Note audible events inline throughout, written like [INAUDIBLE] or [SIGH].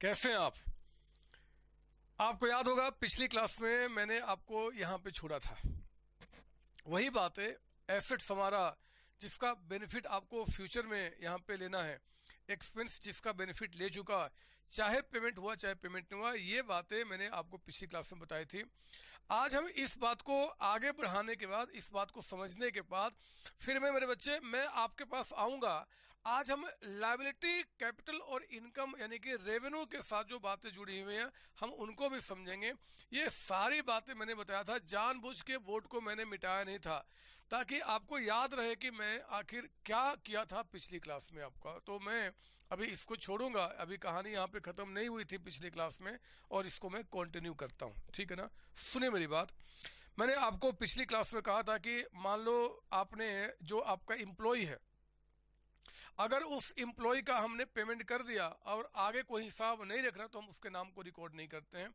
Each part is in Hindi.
कैसे आप? आपको याद होगा, पिछली क्लास में मैंने आपको यहाँ पे छोड़ा था। वही बात है एसेट्स हमारा, जिसका बेनिफिट आपको फ्यूचर में यहाँ पे लेना है, एक्सपेंस जिसका बेनिफिट ले चुका, चाहे पेमेंट हुआ, चाहे पेमेंट नहीं हुआ, ये बातें मैंने आपको पिछली क्लास में बताई थी। आज हम इस बात को आगे बढ़ाने के बाद, इस बात को समझने के बाद, फिर मैं, मेरे बच्चे, मैं आपके पास आऊँगा। आज हम लाइबिलिटी कैपिटल और इनकम यानी कि रेवेन्यू के साथ जो बातें जुड़ी हुई हैं, हम उनको भी समझेंगे। ये सारी बातें मैंने बताया था, जानबूझ के बोर्ड को मैंने मिटाया नहीं था, ताकि आपको याद रहे कि मैं आखिर क्या किया था पिछली क्लास में आपका। तो मैं अभी इसको छोड़ूँगा। अभी कहानी यहाँ पे खत्म नहीं हुई थी पिछली क्लास में, और इसको मैं कंटिन्यू करता हूँ। ठीक है ना? सुने मेरी बात। मैंने आपको पिछली क्लास में कहा था कि मान लो आपने जो आपका इम्प्लॉय है अगर उस इम्प्लॉय का हमने पेमेंट कर दिया और आगे कोई हिसाब नहीं रख रहा तो हम उसके नाम को रिकॉर्ड नहीं करते हैं।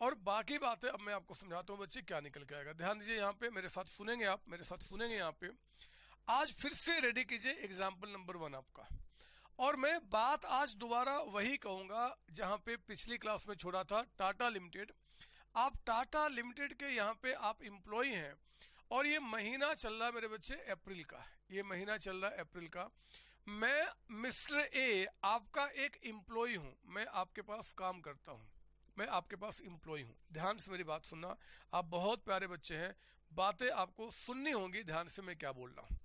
और बाकी बातें अब मैं आपको समझाता हूँ बच्चे, क्या निकल के आएगा। ध्यान दीजिए यहाँ पे, मेरे साथ सुनेंगे आप, मेरे साथ सुनेंगे यहाँ पे। आज फिर से रेडी कीजिए एग्ज़ाम्पल नंबर वन आपका। और मैं बात आज दोबारा वही कहूँगा जहाँ पे पिछली क्लास में छोड़ा था टाटा लिमिटेड आप टाटा लिमिटेड के यहाँ पे आप इम्प्लॉय हैं और ये महीना चल रहा है मेरे बच्चे अप्रैल का। ये महीना चल रहा है अप्रैल का। मैं मिस्टर ए आपका एक इम्प्लॉय हूँ। मैं आपके पास काम करता हूँ। मैं आपके पास इम्प्लॉय हूँ। ध्यान से मेरी बात सुनना। आप बहुत प्यारे बच्चे हैं। बातें आपको सुननी होंगी। ध्यान से मैं क्या बोल रहा हूँ।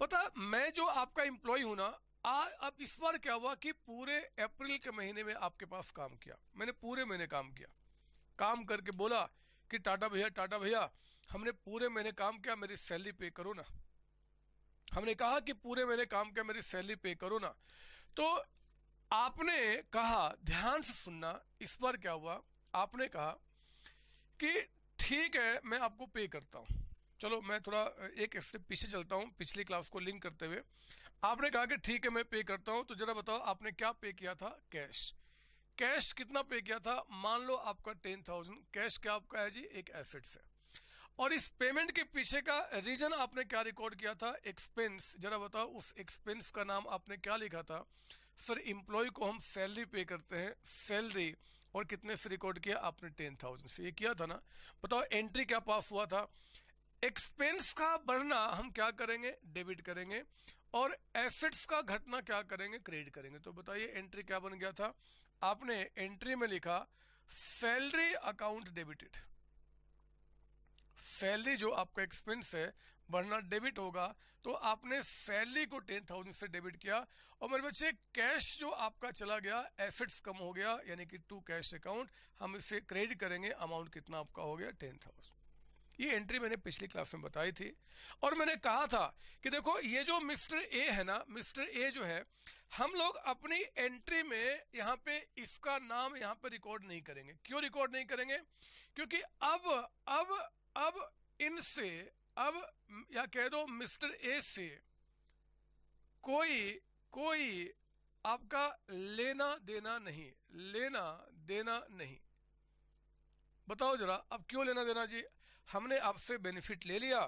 पता मैं जो आपका इम्प्लॉय हूँ ना आ, अब इस बार क्या हुआ कि पूरे अप्रैल के महीने में आपके पास काम किया। मैंने पूरे महीने काम किया। काम करके बोला कि टाटा भैया टाटा भैया हमने पूरे महीने काम किया मेरी सैलरी पे करो ना। हमने कहा कि पूरे मेरे काम किया मेरी सैलरी पे करो ना। तो आपने कहा, ध्यान से सुनना, इस बार क्या हुआ? आपने कहा कि ठीक है, मैं आपको पे करता हूँ। चलो, मैं थोड़ा, एक स्टेप पीछे चलता हूँ, पिछली क्लास को लिंक करते हुए। आपने कहा कि ठीक है, मैं पे करता हूँ तो जरा बताओ, आपने क्या पे किया था? कैश। कैश कितना पे किया था? मान लो आपका टेन थाउज़ेंड, कैश क्या आपका है जी? एक एसेट्स है और इस पेमेंट के पीछे का रीजन आपने क्या रिकॉर्ड किया था? एक्सपेंस जरा बताओ उस एक्सपेंस का नाम आपने क्या लिखा था? सर इम्प्लॉय को हम सैलरी पे करते हैं सैलरी और कितने से रिकॉर्ड किया? आपने टेन थाउज़ेंड से। ये किया था ना? बताओ एंट्री क्या पास हुआ था? एक्सपेंस का बढ़ना हम क्या करेंगे? डेबिट करेंगे। और एसेट्स का घटना क्या करेंगे? क्रेडिट करेंगे। तो बताइए एंट्री क्या बन गया था? आपने एंट्री में लिखा सैलरी अकाउंट डेबिटेड सैलरी जो आपका एक्सपेंस है, बढ़ना डेबिट होगा तो आपने सैलरी को टेन थाउज़ेंड से डेबिट किया और मेरे बच्चे कैश जो आपका चला गया एसेट्स कम हो गया, यानी कि टू कैश अकाउंट हम इसे क्रेडिट करेंगे अमाउंट कितना आपका हो गया टेन थाउज़ेंड ये एंट्री मैंने पिछली क्लास में बताई थी और मैंने कहा था कि देखो, ये जो मिस्टर ए है ना, मिस्टर ए जो है, हम लोग अपनी एंट्री में यहाँ पे इसका नाम यहाँ पे रिकॉर्ड नहीं करेंगे. क्यों रिकॉर्ड नहीं करेंगे? क्योंकि अब अब अब इनसे, अब, या कह दो मिस्टर ए से, कोई कोई आपका लेना देना नहीं, लेना देना नहीं। बताओ जरा, अब क्यों लेना देना जी? हमने आपसे बेनिफिट ले लिया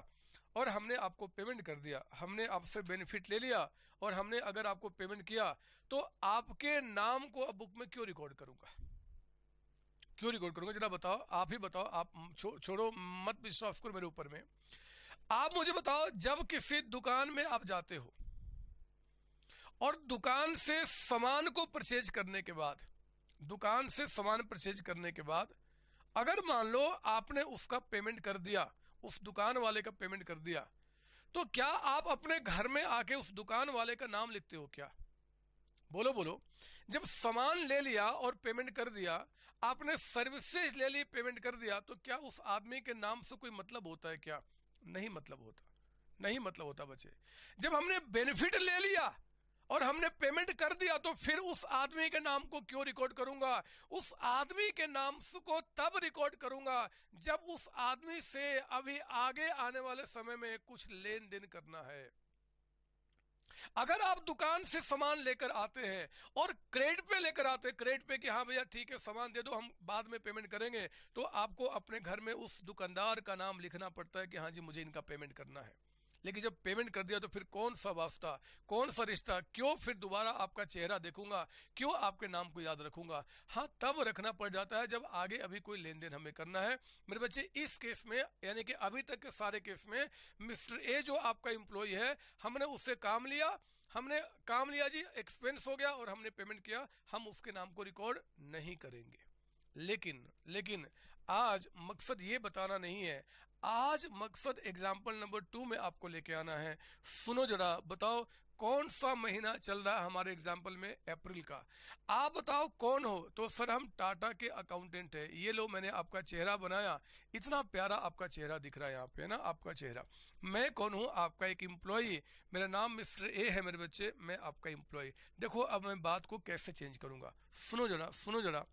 और हमने आपको पेमेंट कर दिया। हमने आपसे बेनिफिट ले लिया और हमने अगर आपको पेमेंट किया तो आपके नाम को अब बुक में क्यों रिकॉर्ड करूँगा? क्यों रिकॉर्ड करूँगा? जरा बताओ आप ही बताओ आप छो, छोड़ो मत विश्वास करो मेरे ऊपर में। आप मुझे बताओ जब किसी दुकान में आप जाते हो और दुकान से सामान को परचेज करने के बाद दुकान से सामान परचेज करने के बाद अगर मान लो आपने उसका पेमेंट कर दिया उस दुकान वाले का पेमेंट कर दिया तो क्या आप अपने घर में आके उस दुकान वाले का नाम लिखते हो क्या? बोलो बोलो। जब सामान ले लिया और पेमेंट कर दिया आपने सर्विसेज़ ले ली पेमेंट कर दिया तो क्या उस आदमी के नाम से कोई मतलब होता है क्या? नहीं मतलब होता। नहीं मतलब होता बच्चे। जब हमने बेनिफिट ले लिया और हमने पेमेंट कर दिया तो फिर उस आदमी के नाम को क्यों रिकॉर्ड करूँगा? उस आदमी के नाम को तब रिकॉर्ड करूँगा जब उस आदमी से अभी आगे आने वाले समय में कुछ लेन देन करना है। अगर आप दुकान से सामान लेकर आते हैं और क्रेडिट पे लेकर आते हैं, क्रेडिट पे कि हाँ भैया, ठीक है, सामान दे दो, हम बाद में पेमेंट करेंगे तो आपको अपने घर में उस दुकानदार का नाम लिखना पड़ता है कि हाँ जी, मुझे इनका पेमेंट करना है। लेकिन जब पेमेंट कर दिया तो फिर कौन सा वास्ता, कौन सा रिश्ता, क्यों फिर दोबारा आपका चेहरा देखूँगा, क्यों आपके नाम को याद रखूँगा? हाँ तब रखना पड़ जाता है जब आगे अभी कोई लेन देन हमें करना है। मेरे बच्चे, इस केस में, यानी कि अभी तक के सारे केस में, मिस्टर ए जो आपका इंप्लॉय है, हमने उससे काम लिया, हमने काम लिया जी एक्सपेंस हो गया और हमने पेमेंट किया, हम उसके नाम को रिकॉर्ड नहीं करेंगे। लेकिन लेकिन, आज मकसद ये बताना नहीं है आज मकसद एग्ज़ाम्पल नंबर टू में आपको लेके आना है। सुनो जरा, बताओ कौन सा महीना चल रहा है हमारे एग्ज़ाम्पल में अप्रैल का? आप बताओ कौन हो? तो सर हम टाटा के अकाउंटेंट है। ये लो, मैंने आपका चेहरा बनाया। इतना प्यारा आपका चेहरा दिख रहा है यहाँ पे ना? आपका चेहरा। मैं कौन हूँ? आपका एक इम्प्लॉय मेरा नाम मिस्टर ए है मेरे बच्चे। मैं आपका इम्प्लॉय देखो, अब मैं बात को कैसे चेंज करूँगा? सुनो जरा सुनो जरा।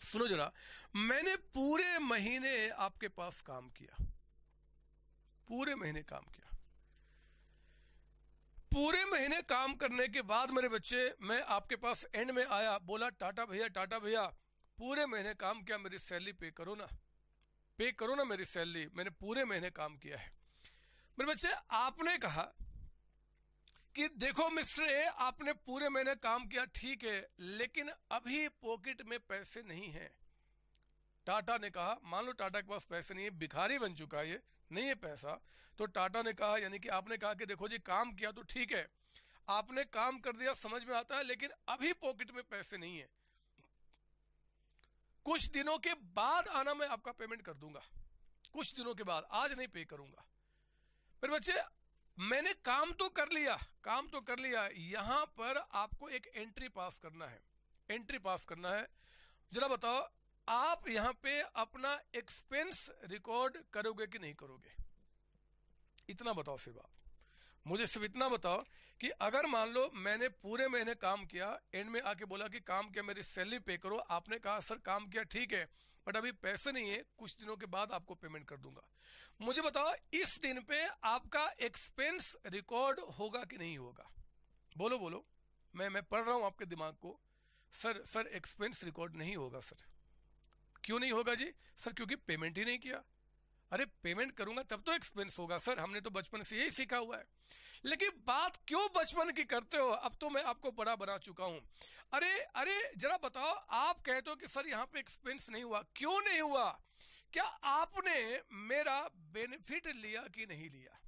सुनो जरा, मैंने पूरे महीने आपके पास काम किया। पूरे महीने काम किया। पूरे महीने काम करने के बाद मेरे बच्चे, मैं आपके पास एंड में आया, बोला, टाटा भैया टाटा भैया, पूरे महीने काम किया, मेरी सैलरी पे करो ना। पे करो ना मेरी सैलरी, मैंने पूरे महीने काम किया है। मेरे बच्चे, आपने कहा कि देखो मिस्टर आपने पूरे महीने काम किया, ठीक है, लेकिन अभी पॉकेट में पैसे नहीं है। टाटा ने कहा, मान लो टाटा के पास पैसे नहीं है, भिखारी बन चुका है ये, नहीं है पैसा। तो टाटा ने कहा, यानी कि आपने कहा कि देखो जी, काम किया तो ठीक है, आपने काम कर दिया, समझ में आता है, लेकिन अभी पॉकेट में पैसे नहीं है। कुछ दिनों के बाद आना मैं आपका पेमेंट कर दूँगा। कुछ दिनों के बाद, आज नहीं पे करूँगा। फिर बच्चे मैंने काम तो कर लिया, काम तो कर लिया। यहाँ पर आपको एक एंट्री पास करना है। एंट्री पास करना है। जरा बताओ, आप यहाँ पे अपना एक्सपेंस रिकॉर्ड करोगे कि नहीं करोगे? इतना बताओ सिर्फ़ आप। मुझे सिर्फ़ इतना बताओ कि अगर मान लो मैंने पूरे महीने काम किया एंड में आके बोला कि काम किया, मेरी सैलरी पे करो, आपने कहा, सर, काम किया, ठीक है। बट अभी पैसे नहीं है, कुछ दिनों के बाद आपको पेमेंट कर दूँगा। मुझे बताओ, इस दिन पे आपका एक्सपेंस रिकॉर्ड होगा कि नहीं होगा? बोलो बोलो। मैं मैं पढ़ रहा हूँ आपके दिमाग को। सर सर एक्सपेंस रिकॉर्ड नहीं होगा, सर। क्यों नहीं होगा जी? सर, क्योंकि पेमेंट ही नहीं किया। अरे पेमेंट करूँगा तब तो एक्सपेंस होगा, सर। हमने तो बचपन से यही सीखा हुआ है। लेकिन बात क्यों बचपन की करते हो? अब तो मैं आपको बड़ा बना चुका हूँ। अरे अरे, जरा बताओ, आप कहते हो कि सर यहाँ पे एक्सपेंस नहीं हुआ। क्यों नहीं हुआ? क्या आपने मेरा बेनिफिट लिया कि नहीं लिया?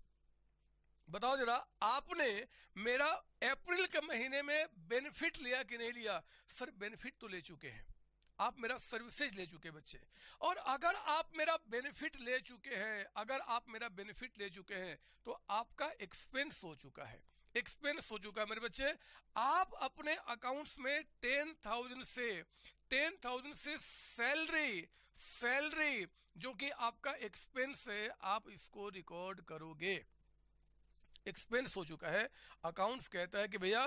बताओ जरा, आपने मेरा अप्रैल के महीने में बेनिफिट लिया कि नहीं लिया? सर बेनिफिट तो ले चुके हैं। आप मेरा सर्विसेज़ ले चुके बच्चे। और अगर आप मेरा बेनिफिट ले चुके हैं, अगर आप मेरा बेनिफिट ले चुके हैं तो आपका एक्सपेंस हो चुका है। एक्सपेंस हो चुका है मेरे बच्चे। आप अपने अकाउंट्स में टेन थाउज़ेंड से टेन थाउज़ेंड से सैलरी सैलरी जो कि आपका एक्सपेंस है, आप इसको रिकॉर्ड करोगे। एक्सपेंस हो चुका है। अकाउंट्स कहता है कि भैया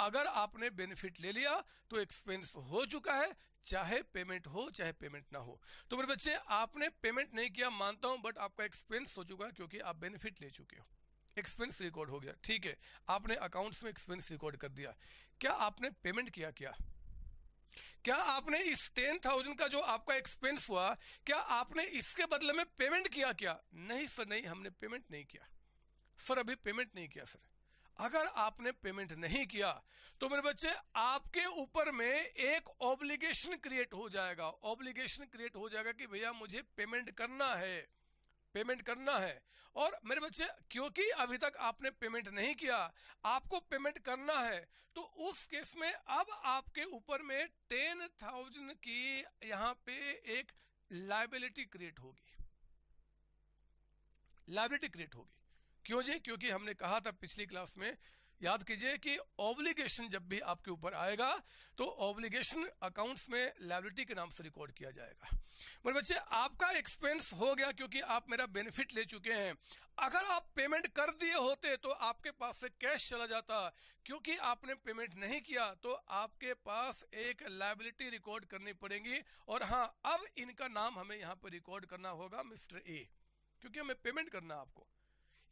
अगर आपने बेनिफिट ले लिया तो एक्सपेंस हो चुका है, चाहे पेमेंट हो, चाहे पेमेंट ना हो। तो मेरे बच्चे, आपने पेमेंट नहीं किया, मानता हूँ बट आपका एक्सपेंस हो चुका है क्योंकि आप बेनिफिट ले चुके हो। एक्सपेंस रिकॉर्ड हो गया। ठीक है, आपने अकाउंट्स में एक्सपेंस रिकॉर्ड कर दिया। क्या आपने पेमेंट किया क्या? क्या आपने इस टेन थाउज़ेंड का जो आपका एक्सपेंस हुआ, क्या आपने इसके बदले में पेमेंट किया क्या? नहीं सर नहीं, हमने पेमेंट नहीं किया। सर अभी पेमेंट नहीं किया सर अगर आपने पेमेंट नहीं किया तो मेरे बच्चे, आपके ऊपर में एक ऑब्लिगेशन क्रिएट हो जाएगा। ऑब्लिगेशन क्रिएट हो जाएगा कि भैया मुझे पेमेंट करना है। पेमेंट करना है। और मेरे बच्चे, क्योंकि अभी तक आपने पेमेंट नहीं किया, आपको पेमेंट करना है तो उस केस में अब आपके ऊपर में टेन थाउज़ेंड की यहाँ पे एक लाइबिलिटी क्रिएट होगी। लाइबिलिटी क्रिएट होगी। क्यों जी? क्योंकि हमने कहा था पिछली क्लास में याद कीजिए कि ऑब्लिगेशन जब भी आपके ऊपर आएगा तो ऑब्लिगेशन अकाउंट्स में लाइबिलिटी के नाम से रिकॉर्ड किया जाएगा। मेरे बच्चे, आपका एक्सपेंस हो गया क्योंकि आप मेरा बेनिफिट ले चुके हैं। अगर आप पेमेंट कर दिए होते तो आपके पास से कैश चला जाता। क्योंकि आपने पेमेंट नहीं किया तो आपके पास एक लाइबिलिटी रिकॉर्ड करनी पड़ेगी। और हाँ अब इनका नाम हमें यहाँ पर रिकॉर्ड करना होगा, मिस्टर ए। क्योंकि हमें पेमेंट करना आपको।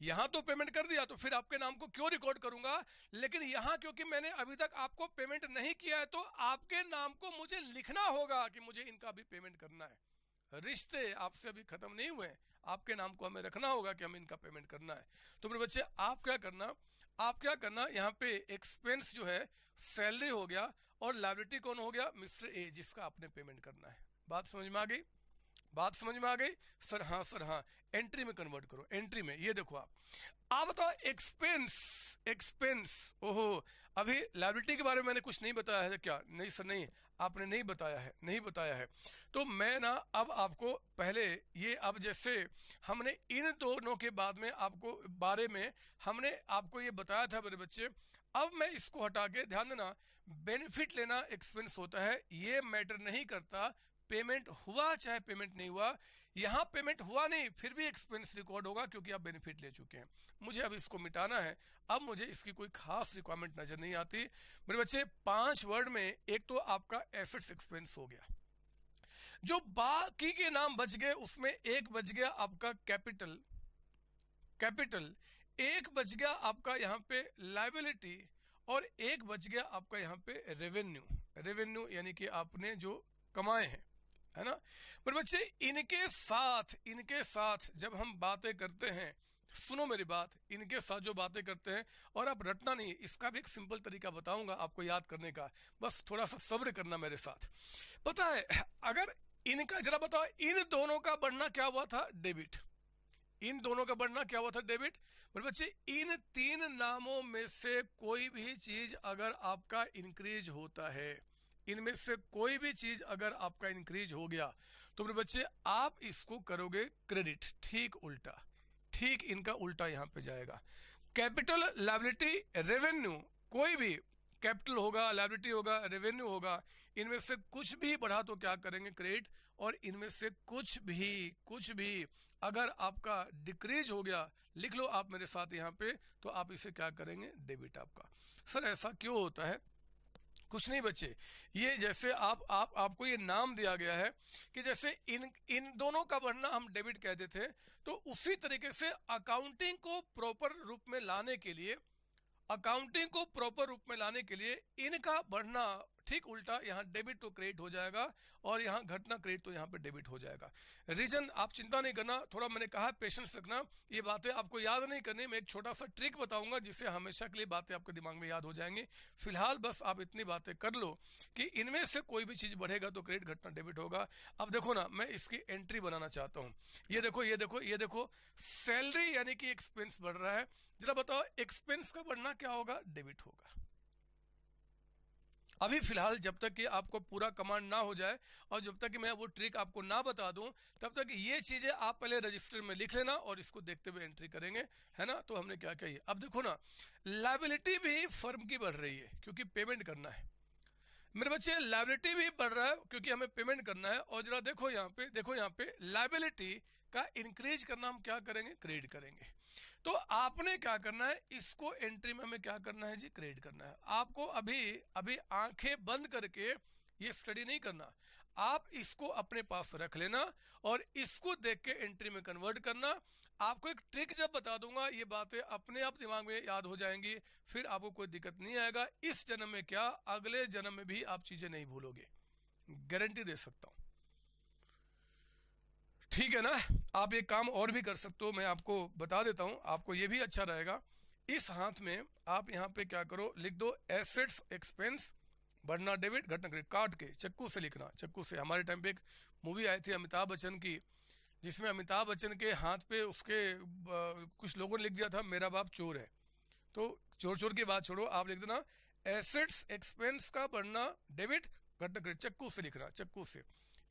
यहाँ तो पेमेंट कर दिया तो फिर आपके नाम को क्यों रिकॉर्ड करूँगा? लेकिन यहाँ क्योंकि मैंने अभी तक आपको पेमेंट नहीं किया है तो आपके नाम को मुझे लिखना होगा कि मुझे इनका भी पेमेंट करना है। रिश्ते आपसे अभी खत्म नहीं हुए आपके नाम को हमें रखना होगा कि हमें इनका पेमेंट करना है। तो मेरे बच्चे, आप क्या करना, आप क्या करना, यहाँ पे एक्सपेंस जो है सैलरी हो गया और लाइबिलिटी कौन हो गया? मिस्टर ए जिसका आपने पेमेंट करना है। बात समझ में आ गई? बात समझ में आ गई? सर हाँ सर हाँ। एंट्री में कन्वर्ट करो एंट्री में। ये देखो आप। आप बताओ एक्सपेंस एक्सपेंस ओहो, अभी लाइबिलिटी के बारे में मैंने कुछ नहीं बताया है क्या? नहीं, सर, नहीं। आपने नहीं बताया है, नहीं बताया है। तो मैं ना, अब आपको पहले ये, अब जैसे हमने इन दोनों के बाद में आपको, बारे में हमने आपको ये बताया था मेरे बच्चे, अब मैं इसको हटा के, ध्यान देना बेनिफिट लेना एक्सपेंस होता है, ये मैटर नहीं करता पेमेंट हुआ, चाहे पेमेंट नहीं हुआ, यहाँ पेमेंट हुआ नहीं, फिर भी एक्सपेंस रिकॉर्ड होगा क्योंकि आप बेनिफिट ले चुके हैं। मुझे अब इसको मिटाना है। अब मुझे इसकी कोई खास रिक्वायरमेंट नज़र नहीं आती। मेरे बच्चे, पाँच वर्ड में एक तो आपका एसेट्स एक्सपेंस हो गया। जो बाकी के नाम बच गए, उसमें एक बच गया आपका कैपिटल कैपिटल एक बच गया आपका यहाँ पे लाइबिलिटी और एक बच गया आपका यहाँ पे रेवेन्यू रेवेन्यू यानी कि आपने जो कमाए हैं। है ना? पर बच्चे, इनके साथ इनके साथ जब हम बातें करते हैं, सुनो मेरी बात, इनके साथ जो बातें करते हैं, और आप रटना नहीं, इसका भी एक सिंपल तरीका बताऊँगा आपको याद करने का। बस थोड़ा सा सब्र करना मेरे साथ। पता है, अगर इनका, जरा बताओ, इन दोनों का बढ़ना क्या हुआ था? डेबिट। इन दोनों का बढ़ना क्या हुआ था, डेबिट? मेरे बच्चे, इन तीन नामों में से कोई भी चीज़ अगर आपका इंक्रीज होता है इनमें से कोई भी चीज़ अगर आपका इंक्रीज हो गया तो मेरे बच्चे, आप इसको करोगे क्रेडिट ठीक उल्टा। ठीक इनका उल्टा यहाँ पे जाएगा। कैपिटल लाइबिलिटी रेवेन्यू कोई भी कैपिटल होगा लाइबिलिटी होगा रेवेन्यू होगा, इनमें से कुछ भी बढ़ा तो क्या करेंगे क्रेडिट और इनमें से कुछ भी कुछ भी अगर आपका डिक्रीज हो गया, लिख लो आप मेरे साथ यहाँ पे तो आप इसे क्या करेंगे? डेबिट आपका। सर, ऐसा क्यों होता है? कुछ नहीं बचे। ये जैसे आप आप, आपको ये नाम दिया गया है कि जैसे इन इन दोनों का बढ़ना हम डेबिट कहते थे तो उसी तरीके से अकाउंटिंग को प्रॉपर रूप में लाने के लिए अकाउंटिंग को प्रॉपर रूप में लाने के लिए इनका बढ़ना ठीक उल्टा यहाँ डेबिट तो क्रेडिट हो जाएगा और यहाँ घटना क्रेडिट तो यहाँ पे डेबिट हो जाएगा। रीजन आप चिंता नहीं करना, थोड़ा मैंने कहा पेशेंस रखना। ये बातें आपको याद नहीं करनी, मैं एक छोटा सा ट्रिक बताऊँगा जिससे हमेशा के लिए बातें आपके दिमाग में याद हो जाएँगी। फ़िलहाल बस आप इतनी बातें कर लो कि इनमें से कोई भी चीज़ बढ़ेगा तो क्रेडिट घटना डेबिट होगा। अब देखो ना, मैं इसकी एंट्री बनाना चाहता हूँ। ये देखो ये देखो ये देखो सैलरी यानी कि एक्सपेंस बढ़ रहा है। जरा बताओ एक्सपेंस का बढ़ना क्या होगा? डेबिट होगा। अभी फ़िलहाल जब तक कि आपको पूरा कमांड ना हो जाए और जब तक कि मैं वो ट्रिक आपको ना बता दूँ, तब तक ये चीज़ें आप पहले रजिस्टर में लिख लेना और इसको देखते हुए एंट्री करेंगे, है ना? तो हमने क्या कही अब देखो ना लाइबिलिटी भी फर्म की बढ़ रही है क्योंकि पेमेंट करना है। मेरे बच्चे लाइबिलिटी भी बढ़ रहा है क्योंकि हमें पेमेंट करना है और जरा देखो यहाँ पे, देखो यहाँ पे लाइबिलिटी का इंक्रीज करना हम क्या करेंगे? क्रेडिट करेंगे। तो आपने क्या करना है? इसको एंट्री में हमें क्या करना है जी? क्रिएट करना है। आपको अभी अभी आँखें बंद करके ये स्टडी नहीं करना। आप इसको अपने पास रख लेना और इसको देख के एंट्री में कन्वर्ट करना। आपको एक ट्रिक जब बता दूँगा, ये बातें अपने आप दिमाग में याद हो जाएँगी, फिर आपको कोई दिक्कत नहीं आएगा। इस जन्म में क्या, अगले जन्म में भी आप चीज़ें नहीं भूलोगे। गारंटी दे सकता हूँ। ठीक है ना? आप एक काम और भी कर सकते हो, मैं आपको बता देता हूँ, आपको ये भी अच्छा रहेगा। इस हाथ में आप यहाँ पे क्या करो, लिख दो एसेट्स एक्सपेंस बढ़ना डेबिट घटना क्रेडिट काट के, चक्कू से लिखना, चक्कू से। हमारे टाइम पे एक मूवी आई थी अमिताभ बच्चन की, जिसमें अमिताभ बच्चन के हाथ पे उसके कुछ लोगों ने लिख दिया था, मेरा बाप चोर है। तो चोर चोर की बात छोड़ो, आप लिख देना एसेट्स एक्सपेंस का बढ़ना डेबिट घटना क्रेडिट चक्कू से लिखना, चक्कू से।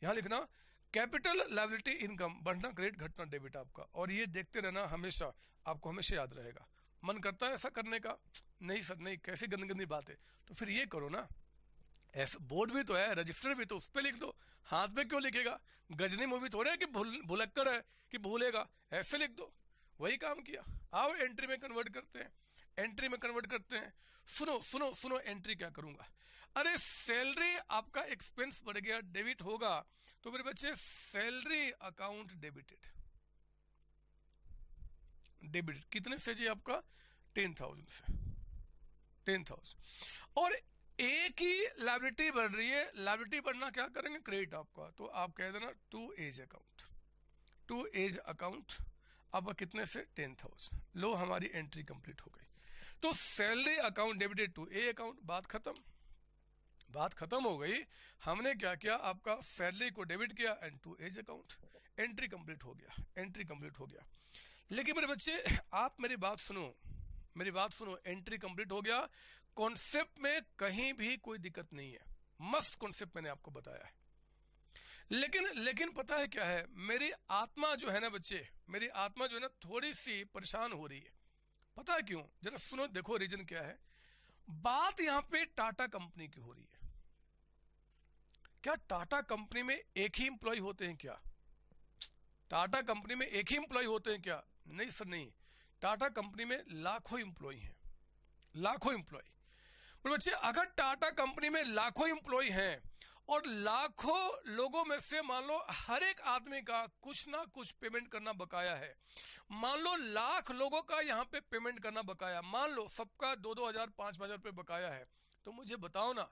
यहाँ लिखना कैपिटल लाइबिलिटी इनकम बढ़ना क्रेडिट घटना डेबिट आपका। और ये देखते रहना हमेशा, आपको हमेशा याद रहेगा। मन करता है ऐसा करने का? नहीं सर, नहीं, कैसी गंदी गंदी बात है? तो फिर ये करो ना ऐसा बोर्ड भी तो है रजिस्टर भी तो उस पर लिख दो। हाथ पे क्यों लिखेगा? गजनी मूवी थोड़े कि भूल, भुलक्कड़ है कि भूलेगा? ऐसे लिख दो। वही काम किया। आओ एंट्री में कन्वर्ट करते हैं। एंट्री में कन्वर्ट करते हैं। सुनो सुनो सुनो एंट्री क्या करूँगा? अरे सैलरी आपका एक्सपेंस बढ़ गया डेबिट होगा। तो मेरे बच्चे सैलरी अकाउंट डेबिटेड डेबिटेड कितने से जी आपका? टेन थाउज़ेंड से। टेन थाउज़ेंड और एक ही लाइबिलिटी बढ़ रही है। लाइबिलिटी बढ़ना क्या करेंगे? क्रेडिट आपका। तो आप कह देना to A's account to A's account अब कितने से? टेन थाउज़ेंड लो, हमारी एंट्री कंप्लीट हो गई। तो salary account debited to A account बात खत्म। बात खत्म हो गई। हमने क्या किया? आपका सैलरी को डेबिट किया and to A's account entry complete हो गया। एंट्री कंप्लीट हो गया। लेकिन मेरे बच्चे, आप मेरी बात सुनो। मेरी बात सुनो। एंट्री कंप्लीट हो गया। कॉन्सेप्ट में कहीं भी कोई दिक्कत नहीं है। मस्त कॉन्सेप्ट मैंने आपको बताया है। लेकिन लेकिन पता है क्या है? मेरी आत्मा जो है ना बच्चे, मेरी आत्मा जो है ना थोड़ी सी परेशान हो रही है। पता है क्यों? जरा सुनो, देखो रीजन क्या है। बात यहाँ पे टाटा कंपनी की हो रही है। क्या टाटा कंपनी में एक ही इंप्लॉय होते हैं क्या? टाटा कंपनी में एक ही इंप्लॉय होते हैं क्या? नहीं सर, नहीं। टाटा कंपनी में लाखों इंप्लॉय हैं। लाखों इंप्लॉय पर बच्चे, अगर टाटा कंपनी में लाखों इंप्लॉय हैं और लाखों लोगों में से मान लो हर एक आदमी का कुछ ना कुछ पेमेंट करना बकाया है, मान लो लाख लोगों का यहाँ पे पेमेंट करना बकाया, मान लो सबका दो दो हज़ार पाँच हज़ार रुपये बकाया है तो मुझे बताओ ना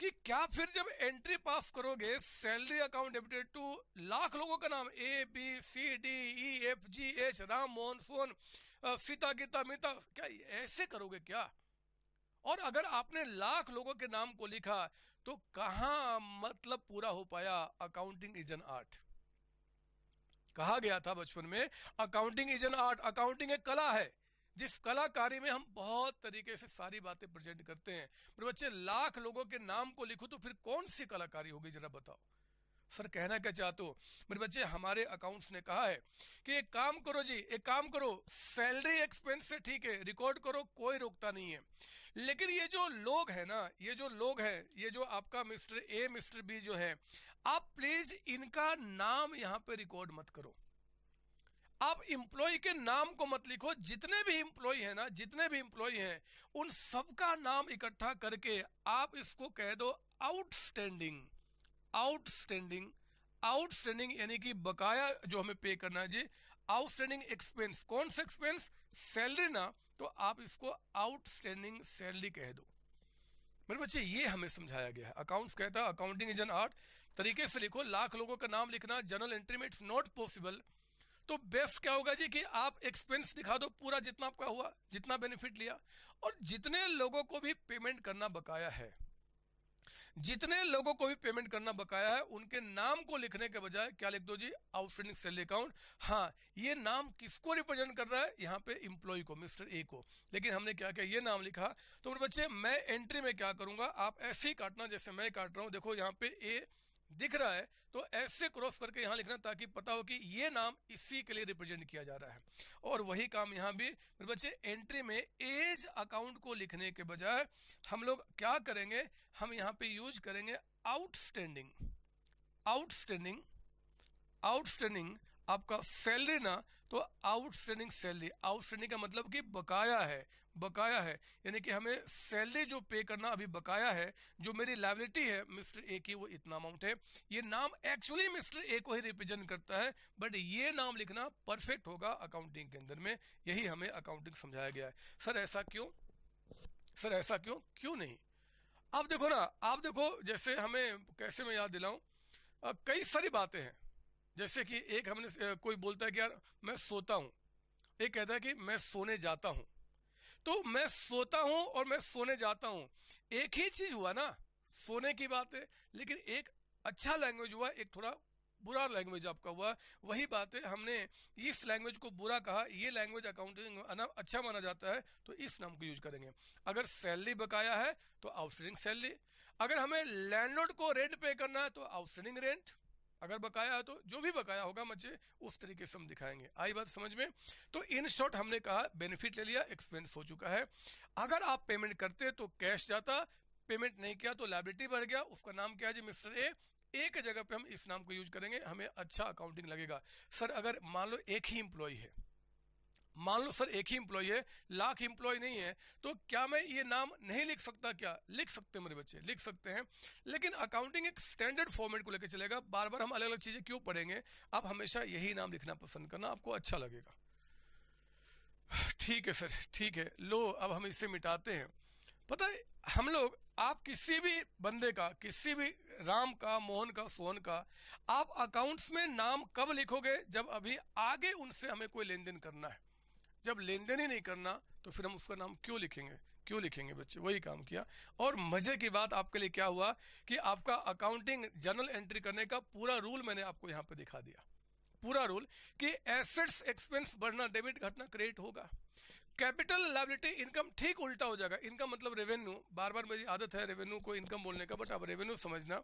कि क्या फिर जब एंट्री पास करोगे salary account debited to lakh लोगों का नाम A B C D E F G H Ram, Mohan सोन सीता, गीता, मीता, क्या ऐसे करोगे क्या? और अगर आपने लाख लोगों के नाम को लिखा तो कहा मतलब पूरा हो पाया? अकाउंटिंग इज़ एन आर्ट कहा गया था बचपन में accounting is an art accounting एक कला है। जिस कलाकारी में हम बहुत तरीके से सारी बातें प्रेजेंट करते हैं। मेरे बच्चे, लाख लोगों के नाम को लिखो तो फिर कौन सी कलाकारी होगी, जरा बताओ। सर, कहना क्या चाहते हो? मेरे बच्चे, हमारे अकाउंट्स ने कहा है कि एक काम करो जी, एक काम करो सैलरी एक्सपेंस से ठीक है रिकॉर्ड करो, कोई रोकता नहीं है। लेकिन ये जो लोग है ना, ये जो लोग है, ये जो आपका मिस्टर ए, मिस्टर बी जो है, आप प्लीज़ इनका नाम यहाँ पे रिकॉर्ड मत करो। आप इंप्लॉय के नाम को मत लिखो, जितने भी इंप्लॉय है ना, जितने भी इंप्लॉय हैं, उन सबका नाम इकट्ठा करके आप इसको कह दो आउटस्टैंडिंग आउटस्टैंडिंग आउटस्टैंडिंग यानी कि बकाया जो हमें पे करना है जी आउटस्टैंडिंग एक्सपेंस कौन सा एक्सपेंस सैलरी ना तो आप इसको आउटस्टैंडिंग सैलरी कह दो। मेरे बच्चे, ये हमें समझाया गया है। अकाउंट्स कहता है अकाउंटिंग इज़ एन आर्ट तरीके से लिखो, लाख लोगों का नाम लिखना जनरल एंट्री में इट्स नॉट पॉसिबल तो बेस्ट क्या होगा जी कि आप एक्सपेंस दिखा दो पूरा जितना आपका हुआ, जितना बेनिफिट लिया। और जितने लोगों को भी पेमेंट करना बकाया है, जितने लोगों को भी पेमेंट करना बकाया है, उनके नाम को लिखने के बजाय क्या लिख दो जी? आउटस्टैंडिंग सैलरी अकाउंट हाँ ये नाम किसको रिप्रेजेंट कर रहा है? यहाँ पे इंप्लॉय को मिस्टर ए को। लेकिन हमने क्या किया? ये नाम लिखा। तो बच्चे, मैं एंट्री में क्या करूँगा? आप ऐसे ही काटना जैसे मैं काट रहा हूँ। देखो, यहाँ पे ए दिख रहा है तो ऐसे क्रॉस करके यहाँ लिखना ताकि पता हो कि ये नाम इसी के लिए रिप्रेजेंट किया जा रहा है। और वही काम यहाँ भी, मेरे बच्चे एंट्री में एज अकाउंट को लिखने के बजाय हम लोग क्या करेंगे, हम यहाँ पे यूज़ करेंगे आउटस्टैंडिंग आउटस्टैंडिंग आउटस्टैंडिंग आपका सैलरी ना तो आउटस्टैंडिंग सैलरी आउटस्टैंडिंग का मतलब कि बकाया है बकाया है। यानी कि हमें सैलरी जो पे करना अभी बकाया है, जो मेरी लाइबिलिटी है, मिस्टर ए की, वो इतना अमाउंट है। ये नाम एक्चुअली मिस्टर ए को ही रिप्रेजेंट करता है बट ये नाम लिखना परफेक्ट होगा अकाउंटिंग के अंदर में। यही हमें अकाउंटिंग समझाया गया है। सर, ऐसा क्यों? सर, ऐसा क्यों? क्यों नहीं? आप देखो ना, आप देखो, जैसे हमें कैसे मैं याद दिलाऊं? कई सारी बातें हैं। जैसे कि एक हमने कोई बोलता है कि यार, मैं सोता हूँ। एक कहता है कि मैं सोने जाता हूँ। तो मैं सोता हूँ और मैं सोने जाता हूँ। एक ही चीज़ हुआ ना, सोने की बात है, लेकिन एक अच्छा लैंग्वेज हुआ, एक थोड़ा बुरा लैंग्वेज आपका हुआ। वही बात है, हमने इस लैंग्वेज को बुरा कहा, ये लैंग्वेज अकाउंटिंग अच्छा माना जाता है तो इस नाम को यूज़ करेंगे। अगर सैलरी बकाया है तो आउटस्टैंडिंग सैलरी अगर हमें लैंडलॉर्ड को रेंट पे करना है तो आउटस्टैंडिंग रेंट अगर बकाया है तो जो भी बकाया होगा बच्चे उस तरीके से हम दिखाएँगे। आई बात समझ में? तो इन शॉर्ट हमने कहा, बेनिफिट ले लिया, एक्सपेंस हो चुका है। अगर आप पेमेंट करते तो कैश जाता, पेमेंट नहीं किया तो लाइबिलिटी बढ़ गया। उसका नाम क्या है जी, मिस्टर ए? एक जगह पे हम इस नाम को यूज़ करेंगे, हमें अच्छा अकाउंटिंग लगेगा। सर, अगर मान लो एक ही इंप्लॉय है मान लो सर एक ही इंप्लॉय है, लाख इंप्लॉय नहीं है तो क्या मैं ये नाम नहीं लिख सकता क्या? लिख सकते हैं मेरे बच्चे, लिख सकते हैं। लेकिन अकाउंटिंग एक स्टैंडर्ड फॉर्मेट को लेकर चलेगा। बार बार हम अलग अलग चीज़ें क्यों पढ़ेंगे? आप हमेशा यही नाम लिखना पसंद करना, आपको अच्छा लगेगा। ठीक है सर, ठीक है। लो, अब हम इसे मिटाते हैं। पता है, हम लोग, आप किसी भी बंदे का, किसी भी राम का, मोहन का, सोहन का, आप अकाउंट्स में नाम कब लिखोगे? जब अभी आगे उनसे हमें कोई लेन देन करना है। जब लेन देन ही नहीं करना तो फिर हम उसका नाम क्यों लिखेंगे? क्यों लिखेंगे बच्चे? वही काम किया। और मज़े की बात आपके लिए क्या हुआ कि आपका अकाउंटिंग जर्नल एंट्री करने का पूरा रूल मैंने आपको यहाँ पे दिखा दिया। पूरा रूल कि एसेट्स एक्सपेंस बढ़ना डेबिट घटना क्रेडिट होगा। कैपिटल लाइबिलिटी, इनकम ठीक उल्टा हो जाएगा। इनकम मतलब रेवेन्यू बार बार मेरी आदत है रेवेन्यू को इनकम बोलने का बट अब रेवेन्यू समझना।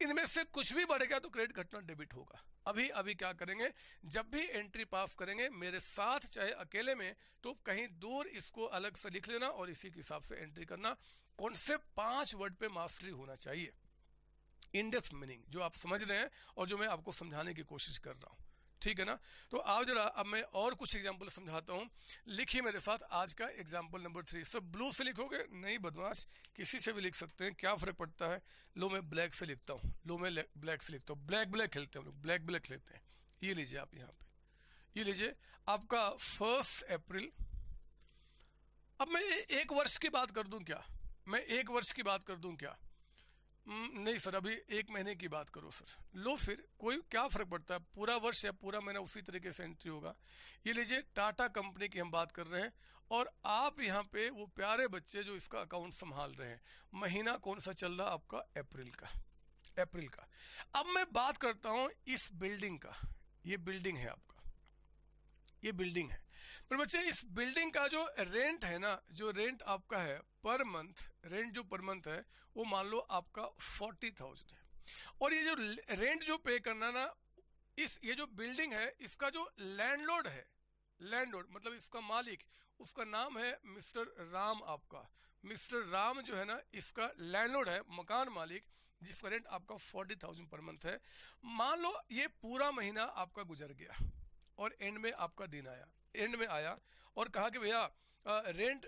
इनमें से कुछ भी बढ़ेगा तो क्रेडिट घटना डेबिट होगा। अभी अभी क्या करेंगे? जब भी एंट्री पास करेंगे, मेरे साथ चाहे अकेले में तो कहीं दूर इसको अलग से लिख लेना और इसी के हिसाब से एंट्री करना। कौन से पाँच वर्ड पे मास्टरी होना चाहिए। इंडेक्स मीनिंग जो आप समझ रहे हैं और जो मैं आपको समझाने की कोशिश कर रहा हूँ। ठीक है ना? तो आओ जरा, अब मैं और कुछ एग्ज़ाम्पल समझाता हूँ। लिखिए मेरे साथ आज का एग्ज़ाम्पल नंबर थ्री सब ब्लू से लिखोगे? नहीं, बदमाश। किसी से भी लिख सकते हैं। क्या फ़र्क पड़ता है? लो, मैं ब्लैक से लिखता हूँ। लो, मैं ब्लैक से लिखता हूँ। ब्लैक ब्लैक खेलते हैं लोग। ब्लैक ब्लैक खेलते हैं। ये लीजिए आप यहाँ पे। ये लीजिए, आपका फ़र्स्ट अप्रैल अब मैं एक वर्ष की बात कर दूँ क्या? मैं एक वर्ष की बात कर दूँ क्या? नहीं सर, अभी एक महीने की बात करो सर। लो फिर, कोई क्या फ़र्क पड़ता है? पूरा वर्ष या पूरा महीना उसी तरीके से एंट्री होगा। ये लीजिए टाटा कंपनी की हम बात कर रहे हैं और आप यहाँ पे वो प्यारे बच्चे जो इसका अकाउंट संभाल रहे हैं, महीना कौन सा चल रहा आपका? अप्रैल का। अप्रैल का। अब मैं बात करता हूँ इस बिल्डिंग का। ये बिल्डिंग है आपका। ये बिल्डिंग है। पर बच्चे, इस बिल्डिंग का जो रेंट है ना, जो रेंट आपका है पर मंथ रेंट जो पर मंथ है, वो मान लो आपका फोर्टी थाउज़ेंड है। और ये जो रेंट जो पे करना ना, इस, ये जो बिल्डिंग है, इसका जो लैंडलॉर्ड है लैंडलॉर्ड मतलब इसका मालिक, उसका नाम है मिस्टर राम आपका। मिस्टर राम जो है ना, इसका लैंडलॉर्ड है, मकान मालिक, जिसका रेंट आपका फोर्टी थाउज़ेंड पर मंथ है। मान लो ये पूरा महीना आपका गुजर गया और एंड में आपका दिन आया। एंड में आया और कहा कि भैया रेंट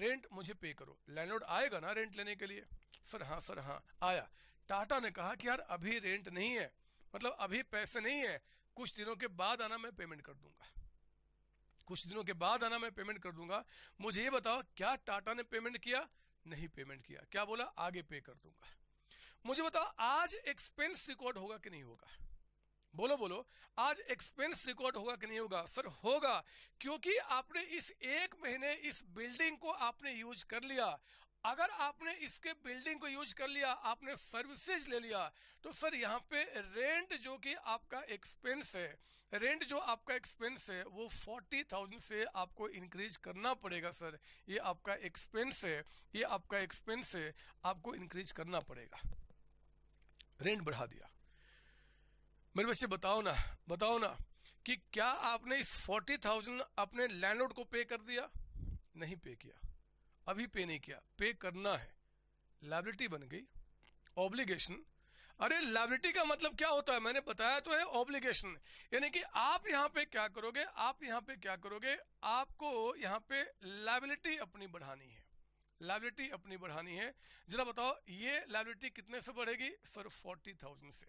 रेंट मुझे पे करो। लैंडलॉर्ड आएगा ना रेंट लेने के लिए? सर हाँ सर हाँ आया। टाटा ने कहा कि यार, अभी रेंट नहीं है। मतलब अभी पैसे नहीं है। कुछ दिनों के बाद आना मैं पेमेंट कर दूँगा। कुछ दिनों के बाद आना मैं पेमेंट कर दूँगा। मुझे ये बताओ, क्या टाटा ने पेमेंट किया? नहीं पेमेंट किया। क्या बोला? आगे पे कर दूँगा। मुझे बताओ, आज एक्सपेंस रिकॉर्ड होगा कि नहीं होगा? बोलो बोलो। आज एक्सपेंस रिकॉर्ड होगा कि नहीं होगा? सर, होगा, क्योंकि आपने इस एक महीने इस बिल्डिंग को आपने यूज़ कर लिया। अगर आपने इसके बिल्डिंग को यूज़ कर लिया, आपने सर्विसेज़ ले लिया तो सर, यहाँ पे रेंट जो कि आपका एक्सपेंस है रेंट जो आपका एक्सपेंस है, वो फोर्टी थाउज़ेंड से आपको इंक्रीज करना पड़ेगा, सर। ये आपका एक्सपेंस है, ये आपका एक्सपेंस है, आपको इंक्रीज करना पड़ेगा। रेंट बढ़ा दिया। मेरे बच्चे बताओ ना बताओ ना कि क्या आपने इस फोर्टी थाउज़ेंड अपने लैंडलॉर्ड को पे कर दिया? नहीं पे किया। अभी पे नहीं किया। पे करना है। लाइबिलिटी बन गई। ऑब्लिगेशन अरे लाइबिलिटी का मतलब क्या होता है? मैंने बताया तो है ऑब्लिगेशन यानी कि आप यहाँ पे क्या करोगे? आप यहाँ पे क्या करोगे? आपको यहाँ पे लाइबिलिटी अपनी बढ़ानी है। लाइबिलिटी अपनी बढ़ानी है। जरा बताओ, ये लाइबिलिटी कितने से बढ़ेगी? सर फोर्टी थाउज़ेंड से।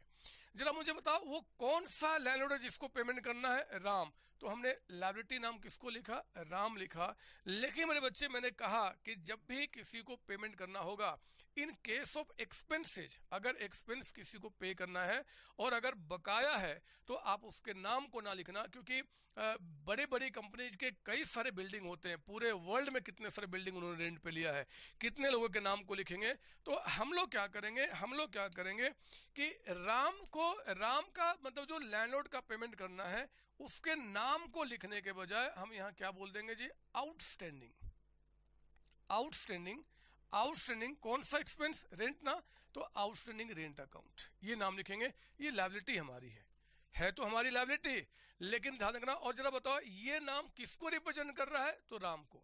जरा मुझे बताओ, वो कौन सा लैंड है जिसको पेमेंट करना है? राम। तो हमने लाइबिलिटी नाम किसको लिखा? राम लिखा। लेकिन मेरे बच्चे, मैंने कहा कि जब भी किसी को पेमेंट करना होगा इन केस ऑफ़ एक्सपेंसेज अगर एक्सपेंस किसी को पे करना है और अगर बकाया है तो आप उसके नाम को ना लिखना, क्योंकि बड़े बड़ी कंपनीज़ के कई सारे बिल्डिंग होते हैं। पूरे वर्ल्ड में कितने सारे बिल्डिंग उन्होंने रेंट पे लिया है, कितने लोगों के नाम को लिखेंगे। तो हम लोग क्या करेंगे, हम लोग क्या करेंगे कि राम को, राम का मतलब जो लैंडलॉर्ड का पेमेंट करना है, उसके नाम को लिखने के बजाय हम यहाँ क्या बोल देंगे जी? आउटस्टैंडिंग आउटस्टैंडिंग आउटस्टैंडिंग कौन सा एक्सपेंस रेंट ना तो आउटस्टैंडिंग रेंट अकाउंट ये नाम लिखेंगे, ये लाइबिलिटी हमारी है। है तो हमारी लाइबिलिटी लेकिन ध्यान रखना, और जरा बताओ, ये नाम किसको रिप्रेजेंट कर रहा है? तो राम को।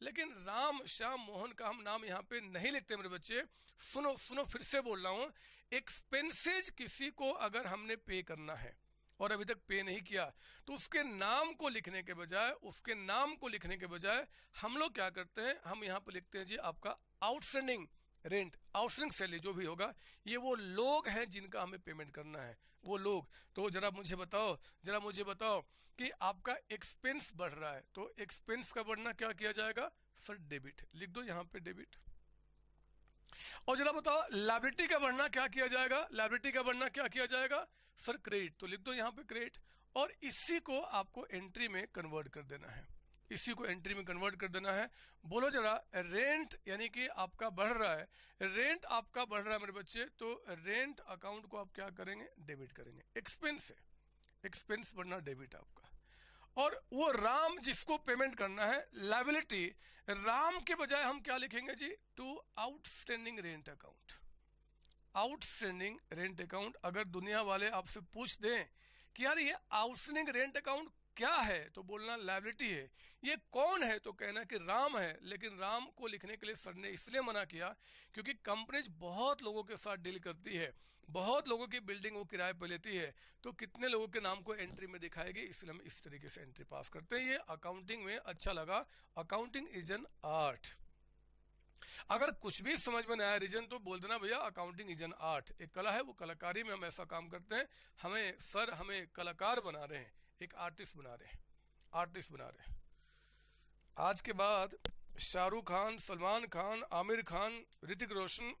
लेकिन राम श्याम मोहन का हम नाम यहाँ पे नहीं लिखते मेरे बच्चे। सुनो सुनो, फिर से बोल रहा हूँ एक्सपेंसेज किसी को अगर हमने पे करना है और अभी तक पे नहीं किया। तो उसके नाम को लिखने के बजाय, उसके नाम को लिखने के बजाय हम लोग क्या करते हैं? हम यहाँ पर लिखते हैं जी, आपका आउटस्टैंडिंग रेंट आउटस्टैंडिंग सैलरी जो भी होगा, ये वो लोग हैं जिनका हमें पेमेंट करना है। वो लोग। तो जरा मुझे बताओ, जरा मुझे बताओ कि आपका एक्सपेंस बढ़ रहा है। तो एक्सपेंस का बढ़ना क्या किया जाएगा? सर डेबिट लिख दो यहाँ पे डेबिट और जरा बताओ लाइबिलिटी का बढ़ना क्या किया जाएगा? लाइबिलिटी का बढ़ना क्या किया जाएगा? सर क्रेडिट तो लिख दो यहाँ पे क्रेडिट और इसी को आपको एंट्री में कन्वर्ट कर देना है। इसी को एंट्री में कन्वर्ट कर देना है। बोलो जरा रेंट यानी कि आपका बढ़ रहा है। रेंट आपका बढ़ रहा है मेरे बच्चे तो रेंट अकाउंट को आप क्या करेंगे? डेबिट करेंगे। एक्सपेंस है। एक्सपेंस बढ़ना डेबिट आपका। और वो राम जिसको पेमेंट करना है लाइबिलिटी राम के बजाय हम क्या लिखेंगे जी? To outstanding rent account outstanding rent account अगर दुनिया वाले आपसे पूछ दें कि यार ये आउटस्टैंडिंग रेंट अकाउंट क्या है तो बोलना लाइबिलिटी है। ये कौन है? तो कहना कि राम है, लेकिन राम को लिखने के लिए सर ने इसलिए मना किया क्योंकि कंपनीज़ बहुत लोगों के साथ डील करती है, बहुत लोगों की बिल्डिंग वो किराए पर लेती है तो कितने लोगों के नाम को एंट्री में दिखाएगी? इसलिए हम इस तरीके से एंट्री पास करते हैं। ये अकाउंटिंग में अच्छा लगा। Accounting is an art. अगर कुछ भी समझ में नहीं आया रीजन तो बोल देना भैया अकाउंटिंग इज़ एन आर्ट एक कला है, वो कलाकारी में हम ऐसा काम करते हैं, हमें सर हमें कलाकार बना रहे हैं, एक आर्टिस्ट बना रहे हैं आर्टिस्ट बना रहे हैं। आज के बाद शाहरुख खान, सलमान खान, आमिर खान, ऋतिक रोशन,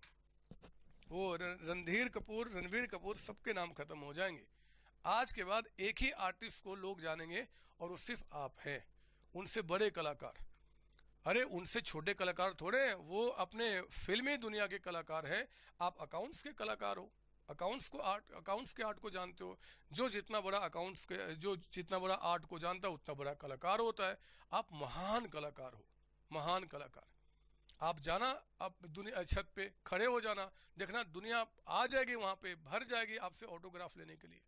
वो रणधीर कपूर, रणवीर कपूर सबके नाम खत्म हो जाएँगे। आज के बाद एक ही आर्टिस्ट को लोग जानेंगे, और वो सिर्फ़ आप हैं, उनसे बड़े कलाकार। अरे, उनसे छोटे कलाकार थोड़े हैं, वो अपने फिल्मी दुनिया के कलाकार हैं। आप अकाउंट्स के कलाकार हो। अकाउंट्स को आर्ट अकाउंट्स के आर्ट को जानते हो। जो जितना बड़ा अकाउंट्स के, जो जितना बड़ा आर्ट को जानता है, उतना बड़ा कलाकार होता है। आप महान कलाकार हो। महान कलाकार। आप जाना, आप दुनिया, छत पे खड़े हो जाना। देखना, दुनिया आ जाएगी वहाँ पे, भर जाएगी आपसे ऑटोग्राफ लेने के लिए।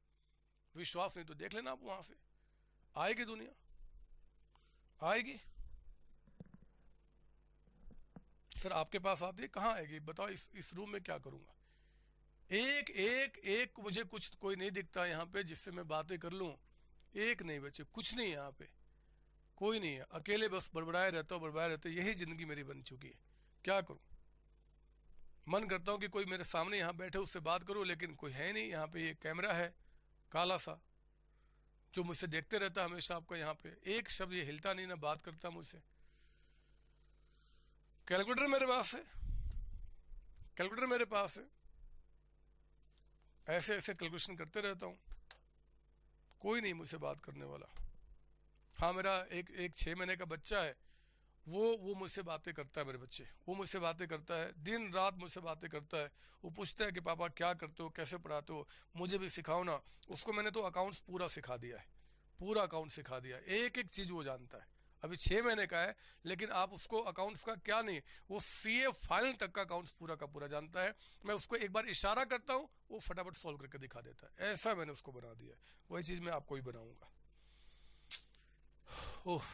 विश्वास नहीं तो देख लेना आप वहाँ से। आएगी दुनिया। आएगी। सर आपके पास आती है, कहाँ आएगी बताओ इस इस रूम में क्या करूँगा? एक एक एक मुझे कुछ कोई नहीं दिखता यहाँ पे जिससे मैं बातें कर लूँ। एक नहीं बच्चे कुछ नहीं यहाँ पे। कोई नहीं है। अकेले बस बड़बड़ाए रहता हूँ, बड़बड़ाए रहते यही ज़िंदगी मेरी बन चुकी है। क्या करूँ? मन करता हूँ कि कोई मेरे सामने यहाँ बैठे, उससे बात करूँ, लेकिन कोई है नहीं। यहाँ पे ये कैमरा है, काला सा, जो मुझसे देखते रहता हमेशा आपका यहाँ पे। एक शब्द ये हिलता नहीं, ना बात करता मुझसे। कैलकुलेटर मेरे पास है। कैलकुलेटर मेरे पास है। ऐसे ऐसे कैलकुलेशन करते रहता हूँ। कोई नहीं मुझसे बात करने वाला। हाँ मेरा एक एक छः महीने का बच्चा है। वो वो मुझसे बातें करता है मेरे बच्चे। वो मुझसे बातें करता है। दिन, रात मुझसे बातें करता है। वो पूछता है कि, पापा, क्या करते हो? कैसे पढ़ाते हो? मुझे भी सिखाओ ना। उसको मैंने तो अकाउंट्स पूरा सिखा दिया है। पूरा अकाउंट सिखा दिया एक एक चीज़ वो जानता है। अभी छह महीने का है, लेकिन आप उसको अकाउंट्स का क्या नहीं, वो सी ए फाइनल तक का अकाउंट्स पूरा का पूरा जानता है। मैं उसको एक बार इशारा करता हूँ, वो फटाफट सॉल्व करके दिखा देता है। ऐसा मैंने उसको बना दिया वही चीज़ मैं आपको भी बनाऊँगा। ओह,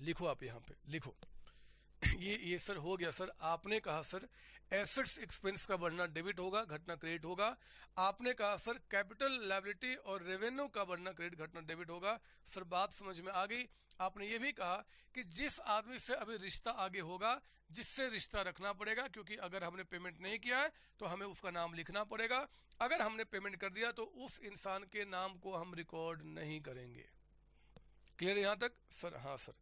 लिखो आप यहाँ पे, लिखो। ये ये सर हो गया सर। आपने कहा सर एसेट्स एक्सपेंस का बढ़ना डेबिट होगा, घटना क्रेडिट होगा। आपने कहा सर कैपिटल लाइबिलिटी और रेवेन्यू का बढ़ना क्रेडिट घटना डेबिट होगा। सर, बात समझ में आ गई। आपने ये भी कहा कि जिस आदमी से अभी रिश्ता आगे होगा, जिससे रिश्ता रखना पड़ेगा, क्योंकि अगर हमने पेमेंट नहीं किया है तो हमें उसका नाम लिखना पड़ेगा। अगर हमने पेमेंट कर दिया तो उस इंसान के नाम को हम रिकॉर्ड नहीं करेंगे। क्लियर यहाँ तक? सर हाँ सर।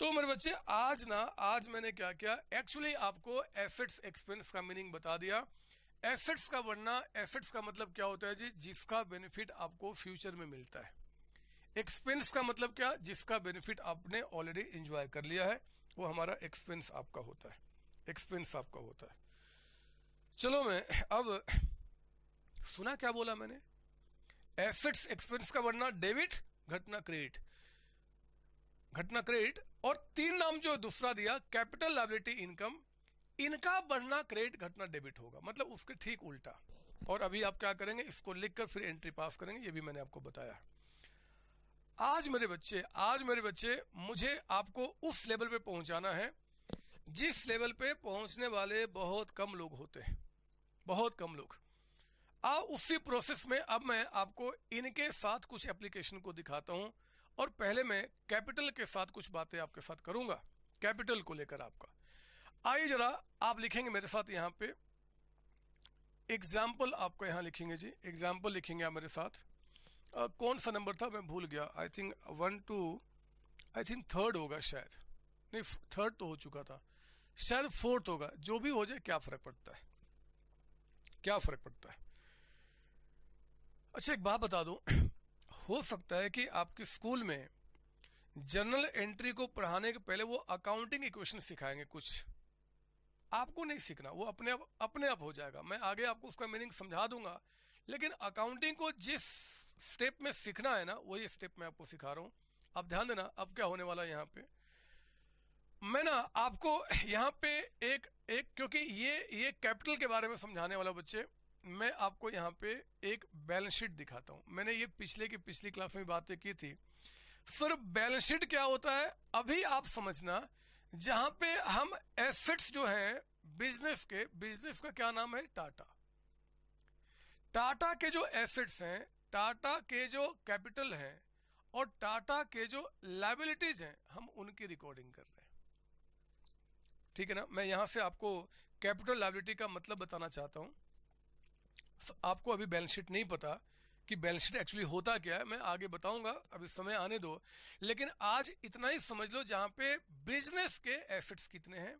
तो मेरे बच्चे, आज ना, आज मैंने क्या किया? एक्चुअली आपको एसेट्स एक्सपेंस का मीनिंग बता दिया। एसेट्स का बढ़ना एसेट्स का मतलब क्या होता है जी? जिसका बेनिफिट आपको फ्यूचर में मिलता है। एक्सपेंस का मतलब क्या? जिसका बेनिफिट आपने ऑलरेडी एंजॉय कर लिया है, वो हमारा एक्सपेंस आपका होता है। एक्सपेंस आपका होता है। चलो मैं अब, सुना क्या बोला मैंने? एसेट्स एक्सपेंस का बढ़ना डेबिट घटना क्रेडिट घटना क्रेडिट और तीन नाम जो दूसरा दिया, कैपिटल लाइबिलिटी इनकम, इनका बढ़ना क्रेडिट घटना डेबिट होगा। मतलब उसके ठीक उल्टा। और अभी आप क्या करेंगे, इसको लिखकर फिर एंट्री पास करेंगे, ये भी मैंने आपको बताया। आज मेरे बच्चे, आज मेरे बच्चे, मुझे आपको उस लेवल पे पहुंचाना है, जिस लेवल पे पहुँचने वाले बहुत कम लोग होते हैं। बहुत कम लोग। आ, उसी प्रोसेस में अब मैं आपको इनके साथ कुछ एप्लीकेशन को दिखाता हूँ। और पहले मैं कैपिटल के साथ कुछ बातें आपके साथ करूँगा कैपिटल को लेकर आपका। आइए जरा आप लिखेंगे मेरे साथ यहाँ पे। एग्ज़ाम्पल आपको यहाँ लिखेंगे जी। एग्ज़ाम्पल लिखेंगे आप मेरे साथ। आ, कौन सा नंबर था? मैं भूल गया। I think one two I think third होगा शायद। नहीं थर्ड तो हो चुका था। शायद फोर्थ होगा। जो भी हो जाए क्या फ़र्क पड़ता है? क्या फ़र्क पड़ता है? अच्छा एक बात बता दूँ। हो सकता है कि आपके स्कूल में जर्नल एंट्री को पढ़ाने के पहले वो अकाउंटिंग इक्वेशन सिखाएँगे कुछ। आपको नहीं सीखना, वो अपने आप अपने आप हो जाएगा। मैं आगे आपको उसका मीनिंग समझा दूँगा, लेकिन अकाउंटिंग को जिस स्टेप में सीखना है ना, वही स्टेप मैं आपको सिखा रहा हूँ। आप ध्यान देना, अब क्या होने वाला है यहाँ पे? मैं ना आपको [LAUGHS] यहाँ पे एक एक, क्योंकि ये ये कैपिटल के बारे में समझाने वाला बच्चे मैं आपको यहाँ पे एक बैलेंस शीट दिखाता हूँ। मैंने ये पिछले की पिछली क्लास में बातें की थी। सिर्फ़ बैलेंस शीट क्या होता है? अभी आप समझना, जहाँ पे हम एसेट्स जो है बिज़नेस के बिज़नेस का क्या नाम है? टाटा टाटा के जो एसेट्स हैं टाटा के जो कैपिटल हैं और टाटा के जो लाइबिलिटीज हैं, हम उनकी रिकॉर्डिंग कर रहे हैं। ठीक है ना? मैं यहाँ से आपको कैपिटल लाइबिलिटी का मतलब बताना चाहता हूँ। आपको अभी बैलेंस शीट नहीं पता कि बैलेंस शीट एक्चुअली होता क्या है, मैं आगे बताऊँगा अभी समय आने दो। लेकिन आज इतना ही समझ लो जहाँ पे बिज़नेस के एसेट्स कितने हैं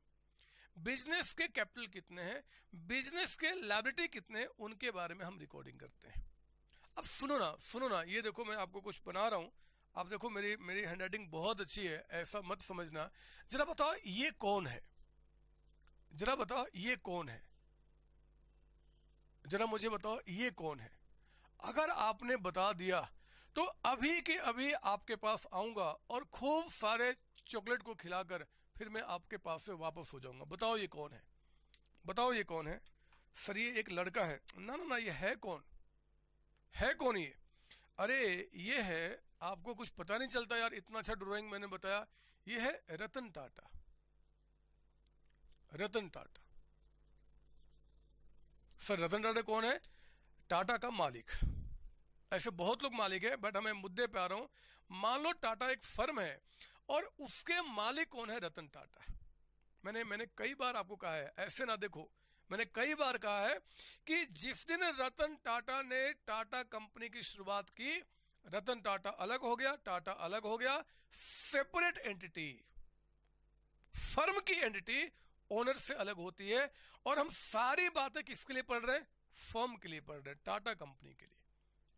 बिज़नेस के कैपिटल कितने हैं बिज़नेस के लाइबिलिटी कितने हैं, उनके बारे में हम रिकॉर्डिंग करते हैं। अब सुनो ना सुनो ना, ये देखो मैं आपको कुछ बना रहा हूँ। आप देखो मेरी मेरी हैंडराइटिंग बहुत अच्छी है, ऐसा मत समझना। जरा बताओ ये कौन है? जरा बताओ ये कौन है? जरा मुझे बताओ, ये कौन है? अगर आपने बता दिया तो अभी के अभी आपके पास आऊँगा और खूब सारे चॉकलेट को खिलाकर फिर मैं आपके पास से वापस हो जाऊँगा। बताओ ये कौन है? बताओ ये कौन है? सर, ये एक लड़का है। ना ना ना, ये है कौन? है कौन ये? अरे, ये है, आपको कुछ पता नहीं चलता यार, इतना अच्छा ड्राइंग मैंने बताया। ये है रतन टाटा। रतन टाटा। सर रतन टाटा कौन है? टाटा का मालिक। ऐसे बहुत लोग मालिक है बट हमें मुद्दे पे आ रहा हूँ। मान लो टाटा एक फर्म है, और उसके मालिक कौन है रतन टाटा? मैंने मैंने कई बार आपको कहा है, ऐसे ना देखो। मैंने कई बार कहा है कि जिस दिन रतन टाटा ने टाटा कंपनी की शुरुआत की, रतन टाटा अलग हो गया, टाटा अलग हो गया सेपरेट एंटिटी फर्म की एंटिटी ओनर से अलग होती है और हम सारी बातें किसके लिए पढ़ रहे हैं? फर्म के लिए पढ़ रहे हैं टाटा कंपनी के लिए।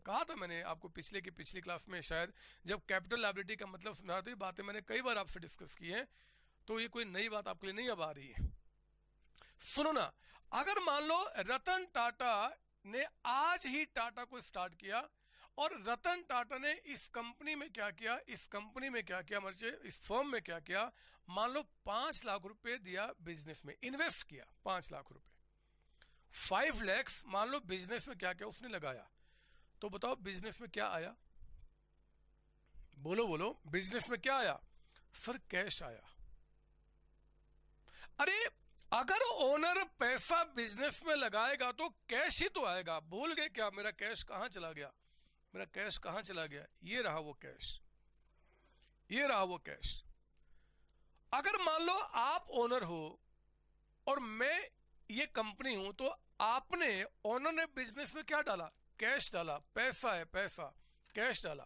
कहा था मैंने आपको पिछले की पिछली क्लास में शायद, जब कैपिटल लाइबिलिटी का मतलब समझा तो ये बातें मैंने कई बार आपसे डिस्कस की है तो ये कोई नई बात आपके लिए नहीं अब आ रही है। सुनो ना, अगर मान लो रतन टाटा ने आज ही टाटा को स्टार्ट किया और रतन टाटा ने इस कंपनी में क्या किया, इस कंपनी में क्या किया, मर्चे, इस फर्म में क्या किया मान लो पाँच लाख रुपए दिया बिज़नेस में इन्वेस्ट किया पाँच लाख रुपए। फाइव लैक्स मान लो बिज़नेस में क्या क्या, उसने लगाया। तो बताओ बिज़नेस में क्या आया? बोलो बोलो बिज़नेस में क्या आया? सर कैश आया। अरे, अगर ओनर पैसा बिज़नेस में लगाएगा तो कैश ही तो आएगा। भूल गए क्या? मेरा कैश कहाँ चला गया? मेरा कैश कहाँ चला गया? ये रहा वो कैश ये रहा वो कैश अगर मान लो आप ओनर हो और मैं ये कंपनी हूँ तो आपने ओनर ने बिज़नेस में क्या डाला? कैश डाला। पैसा है, पैसा। कैश डाला।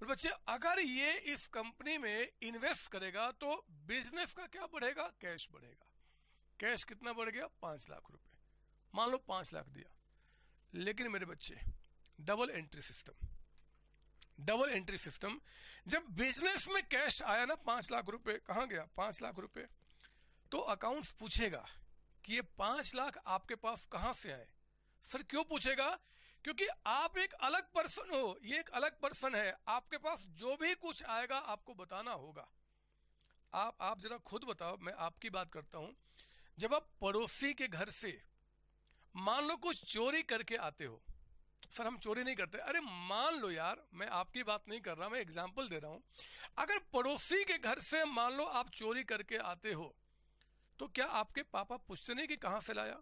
तो बच्चे, अगर ये इस कंपनी में इन्वेस्ट करेगा तो बिज़नेस का क्या बढ़ेगा? कैश बढ़ेगा। कैश कितना बढ़ गया? पाँच लाख रुपए। मान लो पाँच लाख दिया। लेकिन मेरे बच्चे double entry system double entry system. जब बिज़नेस में कैश आया ना, पाँच लाख रुपए, कहाँ गया? पाँच लाख रुपए। तो अकाउंट्स पूछेगा कि ये पाँच लाख आपके पास कहाँ से आए? सर, क्यों पूछेगा? क्योंकि आप एक अलग पर्सन हो, ये एक अलग पर्सन है। आपके पास जो भी कुछ आएगा, आपको बताना होगा। आप आप जरा खुद बताओ, मैं आपकी बात करता हूँ। जब आप पड़ोसी के घर से मान लो कुछ चोरी करके आते हो सर हम चोरी नहीं करते। अरे मान लो यार, मैं आपकी बात नहीं कर रहा, मैं एग्ज़ाम्पल दे रहा हूँ। अगर पड़ोसी के घर से मान लो आप चोरी करके आते हो तो क्या आपके पापा पूछते नहीं कि कहाँ से लाया?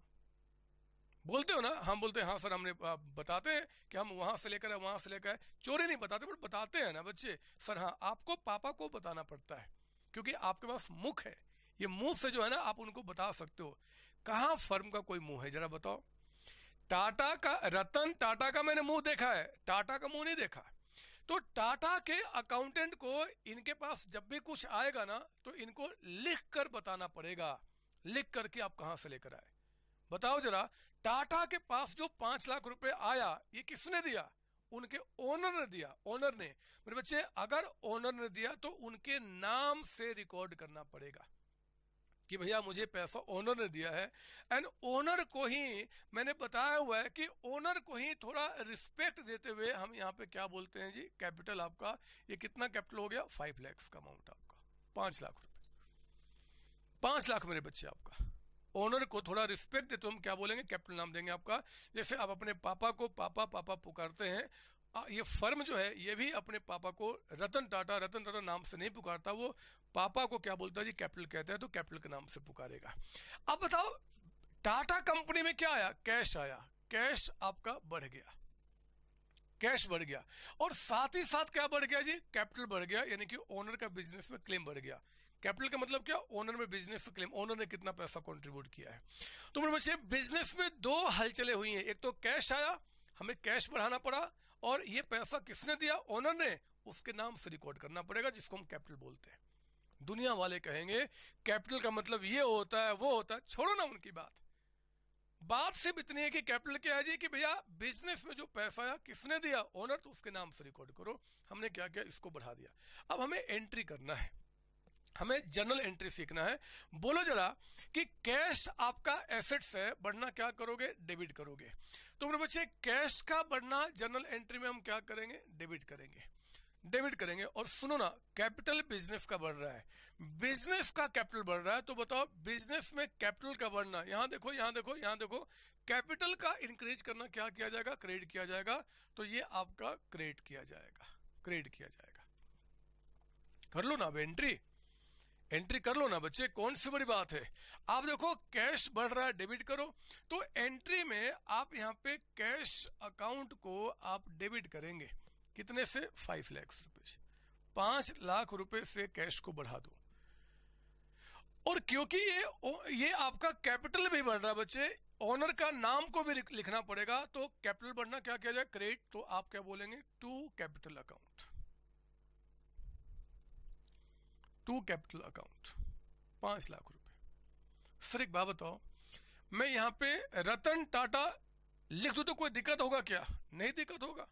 बोलते हो ना? हम बोलते हैं हाँ सर, हमने बताते हैं कि हम वहाँ से लेकर आए, वहाँ से लेकर आए। चोरी नहीं बताते, बट बताते हैं ना बच्चे। सर हाँ आपको पापा को बताना पड़ता है, क्योंकि आपके पास मुख है। ये मुँह से जो है ना, आप उनको बता सकते हो। कहा फर्म का कोई मुँह है? जरा बताओ। टाटा का रतन, टाटा का मैंने मुँह देखा है। टाटा का मुँह नहीं देखा। तो टाटा के अकाउंटेंट को इनके पास जब भी कुछ आएगा ना तो इनको लिख कर बताना पड़ेगा। लिख करके आप कहाँ से लेकर आए। बताओ जरा, टाटा के पास जो पाँच लाख रुपए आया, ये किसने दिया? उनके ओनर ने दिया। ओनर ने। मेरे बच्चे, अगर ओनर ने दिया तो उनके नाम से रिकॉर्ड करना पड़ेगा। कि भैया मुझे पैसा ओनर ने दिया है। एंड ओनर को ही मैंने बताया हुआ है कि ओनर को ही थोड़ा रिस्पेक्ट देते हुए हम यहाँ पे क्या बोलते हैं जी? कैपिटल आपका, ये कितना कैपिटल हो गया? फाइव लैक्स का अमाउंट आपका। पाँच लाख रुपए। पाँच लाख मेरे बच्चे आपका। ओनर को थोड़ा रिस्पेक्ट देते हम क्या बोलेंगे? कैपिटल नाम देंगे आपका। जैसे आप अपने पापा को पापा पापा पुकारते हैं ये फर्म जो है, ये भी अपने पापा को रतन टाटा रतन टाटा नाम से नहीं पुकारता, वो पापा को क्या बोलता है जी, कैपिटल कहता है तो कैपिटल के नाम से पुकारेगा। अब बताओ, टाटा कंपनी में क्या आया? कैश आया। कैश आपका बढ़ गया। कैश बढ़ गया। और साथ ही साथ क्या बढ़ गया जी? कैपिटल बढ़ गया, यानी कि ओनर का बिज़नेस में क्लेम बढ़ गया। कैपिटल का मतलब क्या? ओनर में बिज़नेस क्लेम। ओनर ने कितना पैसा कंट्रीब्यूट किया है। तो मेरे बच्चे, बिज़नेस में दो हलचले हुई हैं। एक तो कैश आया, हमें कैश बढ़ाना पड़ा और ये पैसा किसने दिया? ओनर ने उसके नाम से रिकॉर्ड करना पड़ेगा, जिसको हम कैपिटल बोलते हैं। दुनिया वाले कहेंगे कैपिटल का मतलब ये होता है, वो होता है। छोड़ो ना उनकी बात। बात सिर्फ़ इतनी है कि कैपिटल क्या है जी? कि भैया बिज़नेस में जो पैसा आया, किसने दिया? ओनर तो उसके नाम से रिकॉर्ड करो। हमने क्या किया? इसको बढ़ा दिया। अब हमें एंट्री करना है। हमें जनरल एंट्री सीखना है। बोलो जरा कि कैश आपका एसेट्स है, बढ़ना क्या करोगे? डेबिट करोगे। तो मेरे बच्चे कैश का बढ़ना जनरल एंट्री में हम क्या करेंगे? डेबिट करेंगे। डेबिट करेंगे। और सुनो ना कैपिटल बिज़नेस का बढ़ रहा है। बिज़नेस का कैपिटल बढ़ रहा है तो बताओ बिज़नेस में कैपिटल का बढ़ना। यहाँ देखो यहाँ देखो यहाँ देखो। कैपिटल का इंक्रीज करना क्या किया जाएगा? क्रेडिट किया जाएगा। तो ये आपका क्रेडिट किया जाएगा। क्रेडिट किया जाएगा। कर लो ना अब एंट्री एंट्री कर लो ना बच्चे, कौन सी बड़ी बात है? आप देखो, कैश बढ़ रहा है, डेबिट करो। तो एंट्री में आप यहाँ पे कैश अकाउंट को आप डेबिट करेंगे। कितने से? फाइव लैक्स रुपए से पाँच लाख रुपए से कैश को बढ़ा दो। और क्योंकि ये ये आपका कैपिटल भी बढ़ रहा है बच्चे, ओनर का नाम को भी लिखना पड़ेगा। तो कैपिटल बढ़ना क्या किया जाए? क्रेडिट। तो आप क्या बोलेंगे? To capital account. To capital account पाँच लाख रुपए। सर एक बात बताओ, मैं यहाँ पे रतन टाटा लिख दू तो कोई दिक्कत होगा क्या? नहीं दिक्कत होगा।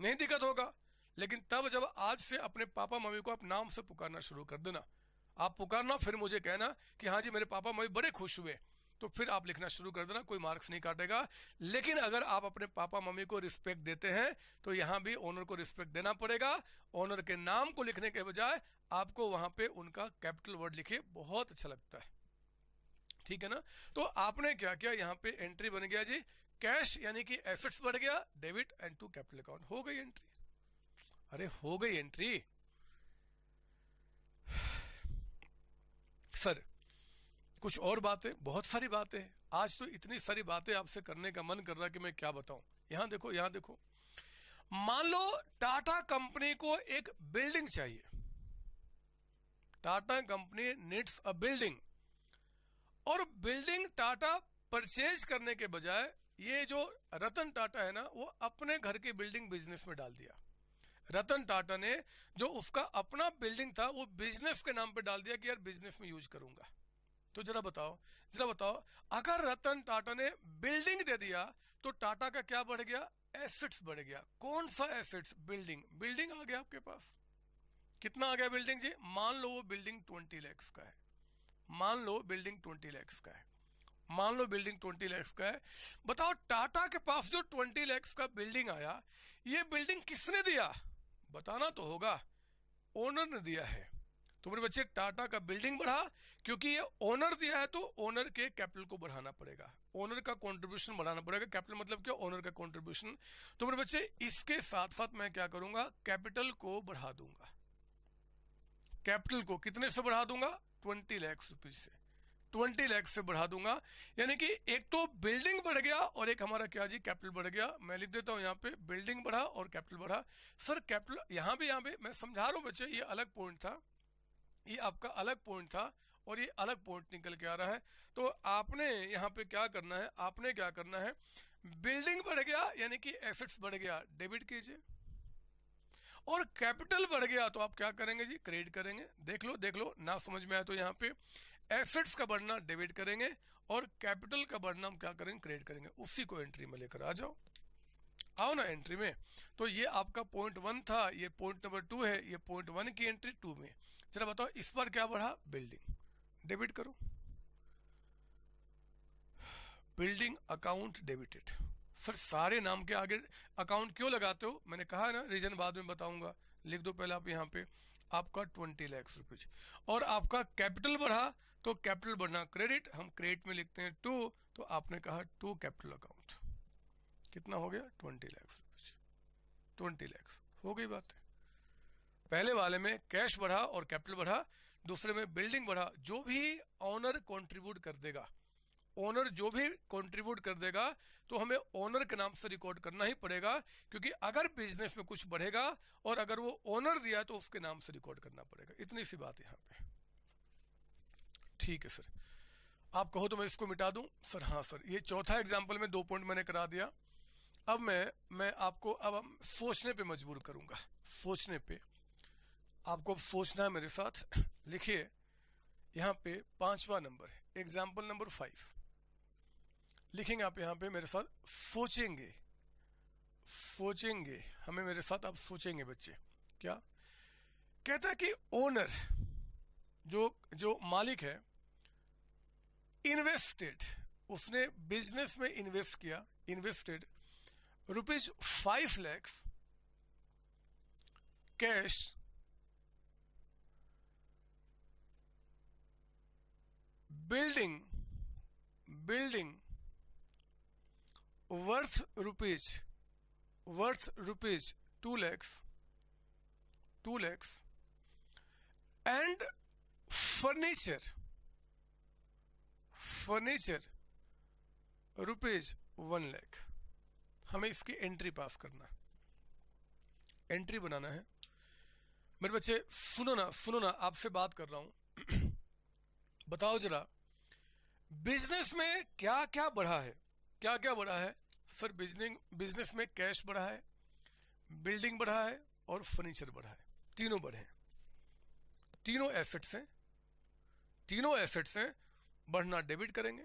नहीं दिक्कत होगा। लेकिन तब जब आज से अपने पापा मम्मी को आप नाम से पुकारना शुरू कर देना। आप पुकारना, फिर मुझे कहना कि हाँ जी, मेरे पापा मम्मी बड़े खुश हुए। तो फिर आप लिखना शुरू कर देना, कोई मार्क्स नहीं काटेगा। लेकिन अगर आप अपने पापा, मम्मी को रिस्पेक्ट देते हैं तो यहाँ भी ओनर को रिस्पेक्ट देना पड़ेगा। ओनर के नाम को लिखने के बजाय आपको वहाँ पे उनका कैपिटल वर्ड लिखे बहुत अच्छा लगता है। ठीक है ना? तो आपने क्या किया? यहाँ पे एंट्री बन गया जी। कैश यानी कि एसेट्स बढ़ गया debit and to capital account हो गई एंट्री अरे, हो गई एंट्री सर [SIGHS] कुछ और बातें, बहुत सारी बातें। हैं आज तो इतनी सारी बातें आपसे करने का मन कर रहा कि मैं क्या बताऊँ। यहाँ देखो यहाँ देखो। मान लो टाटा कंपनी को एक बिल्डिंग चाहिए। Tata company needs a building. और बिल्डिंग टाटा परचेज करने के बजाय ये जो रतन टाटा है ना, वो अपने घर की बिल्डिंग बिज़नेस में डाल दिया। रतन टाटा ने जो उसका अपना बिल्डिंग था, वो बिज़नेस के नाम पे डाल दिया कि यार बिज़नेस में यूज़ करूँगा। तो जरा बताओ जरा बताओ, अगर रतन टाटा ने बिल्डिंग दे दिया तो टाटा का क्या बढ़ गया? एसेट्स बढ़ गया। कौन सा एसेट्स बिल्डिंग बिल्डिंग आ गया आपके पास। कितना आ गया बिल्डिंग जी? मान लो वो बिल्डिंग ट्वेंटी लैक्स का है। मान लो बिल्डिंग ट्वेंटी लैक्स का है। मान लो बिल्डिंग ट्वेंटी लैक्स का है। बताओ, टाटा के पास जो ट्वेंटी लैक्स का बिल्डिंग आया, ये बिल्डिंग किसने दिया? बताना तो होगा। ओनर ने दिया है। तो मेरे बच्चे, टाटा का बिल्डिंग बढ़ा, क्योंकि ये ओनर दिया है तो ओनर के कैपिटल को बढ़ाना पड़ेगा। ओनर का कंट्रीब्यूशन बढ़ाना पड़ेगा। कैपिटल मतलब क्या? ओनर का कंट्रीब्यूशन तो मेरे बच्चे, इसके साथ साथ मैं क्या करूँगा? कैपिटल को बढ़ा दूँगा। कैपिटल को कितने से बढ़ा दूँगा? ट्वेंटी लैक्स रुपीज़ से। ट्वेंटी लैक्स से बढ़ा दूँगा। यानी कि एक तो बिल्डिंग बढ़ गया और एक हमारा क्या जी? कैपिटल बढ़ गया। मैं लिख देता हूँ यहाँ पे बिल्डिंग बढ़ा और कैपिटल बढ़ा। सर कैपिटल यहाँ भी, यहाँ पे मैं समझा रहा हूँ बच्चे, ये अलग पॉइंट था। ये आपका अलग पॉइंट था और ये अलग पॉइंट निकल के आ रहा है। तो आपने यहाँ पे क्या करना है? आपने क्या करना है? बिल्डिंग बढ़ गया, यानी कि एसेट्स बढ़ गया। डेबिट कीजिए। और कैपिटल बढ़ गया तो आप क्या करेंगे जी? क्रेडिट करेंगे। देख लो देख लो, ना समझ में आया तो यहाँ पे एसेट्स का बढ़ना डेबिट करेंगे और कैपिटल का बढ़ना, हम क्या करेंगे? क्रेडिट करेंगे। उसी को एंट्री में लेकर आ जाओ। आओ ना एंट्री में। तो ये आपका पॉइंट वन था, ये पॉइंट नंबर टू है, ये पॉइंट वन की एंट्री टू में। चलो बताओ, इस बार क्या बढ़ा बिल्डिंग? डेबिट करो। Building account debited. सर, सारे नाम के आगे अकाउंट क्यों लगाते हो? मैंने कहा ना, रीजन बाद में बताऊँगा। लिख दो पहले आप यहाँ पे। आपका ट्वेंटी लैक्स रुपीज़। और आपका कैपिटल बढ़ा तो कैपिटल बढ़ना। क्रेडिट, हम क्रेडिट में लिखते हैं टू तो आपने कहा टू कैपिटल अकाउंट। कितना हो गया? Twenty lakhs rupees. Twenty lakhs. हो गई बात। है पहले वाले में कैश बढ़ा और कैपिटल बढ़ा, दूसरे में बिल्डिंग बढ़ा, जो भी ऑनर कंट्रीब्यूट कर देगा। ओनर जो भी कंट्रीब्यूट कर देगा तो हमें ओनर के नाम से रिकॉर्ड करना ही पड़ेगा, क्योंकि अगर बिज़नेस में कुछ बढ़ेगा और अगर वो ओनर दिया तो उसके नाम से रिकॉर्ड करना पड़ेगा। इतनी सी बात यहाँ पे। ठीक है सर। आप कहो तो मैं इसको मिटा दूँ? सर हाँ सर। ये चौथा एग्ज़ाम्पल में दो पॉइंट मैंने करा दिया। अब मैं मैं आपको अब हम सोचने पे मजबूर करूँगा। सोचने पे। आपको अब सोचना है मेरे साथ। [CLEARS THROAT] लिखिए, यहाँ पे पांचवा नंबर है एग्ज़ाम्पल नंबर फाइव लिखेंगे आप यहाँ पे, मेरे साथ, सोचेंगे सोचेंगे, हमें मेरे साथ आप सोचेंगे बच्चे। क्या? कहता है कि ओनर जो जो मालिक है इन्वेस्टेड उसने बिज़नेस में इन्वेस्ट किया invested rupees five lakhs cash building building worth rupees worth rupees two lakhs two lakhs and furniture furniture rupees one lakh हमें इसकी एंट्री पास करना एंट्री बनाना है। मेरे बच्चे, सुनो ना सुनो ना, आपसे बात कर रहा हूँ। [CLEARS THROAT] बताओ जरा बिज़नेस में क्या क्या बढ़ा है? क्या क्या बढ़ा है? सर बिज़नेस बिज़नेस में कैश बढ़ा है, बिल्डिंग बढ़ा है और फर्नीचर बढ़ा है। तीनों बढ़े हैं। तीनों एसेट्स हैं। तीनों एसेट्स हैं। बढ़ना डेबिट करेंगे।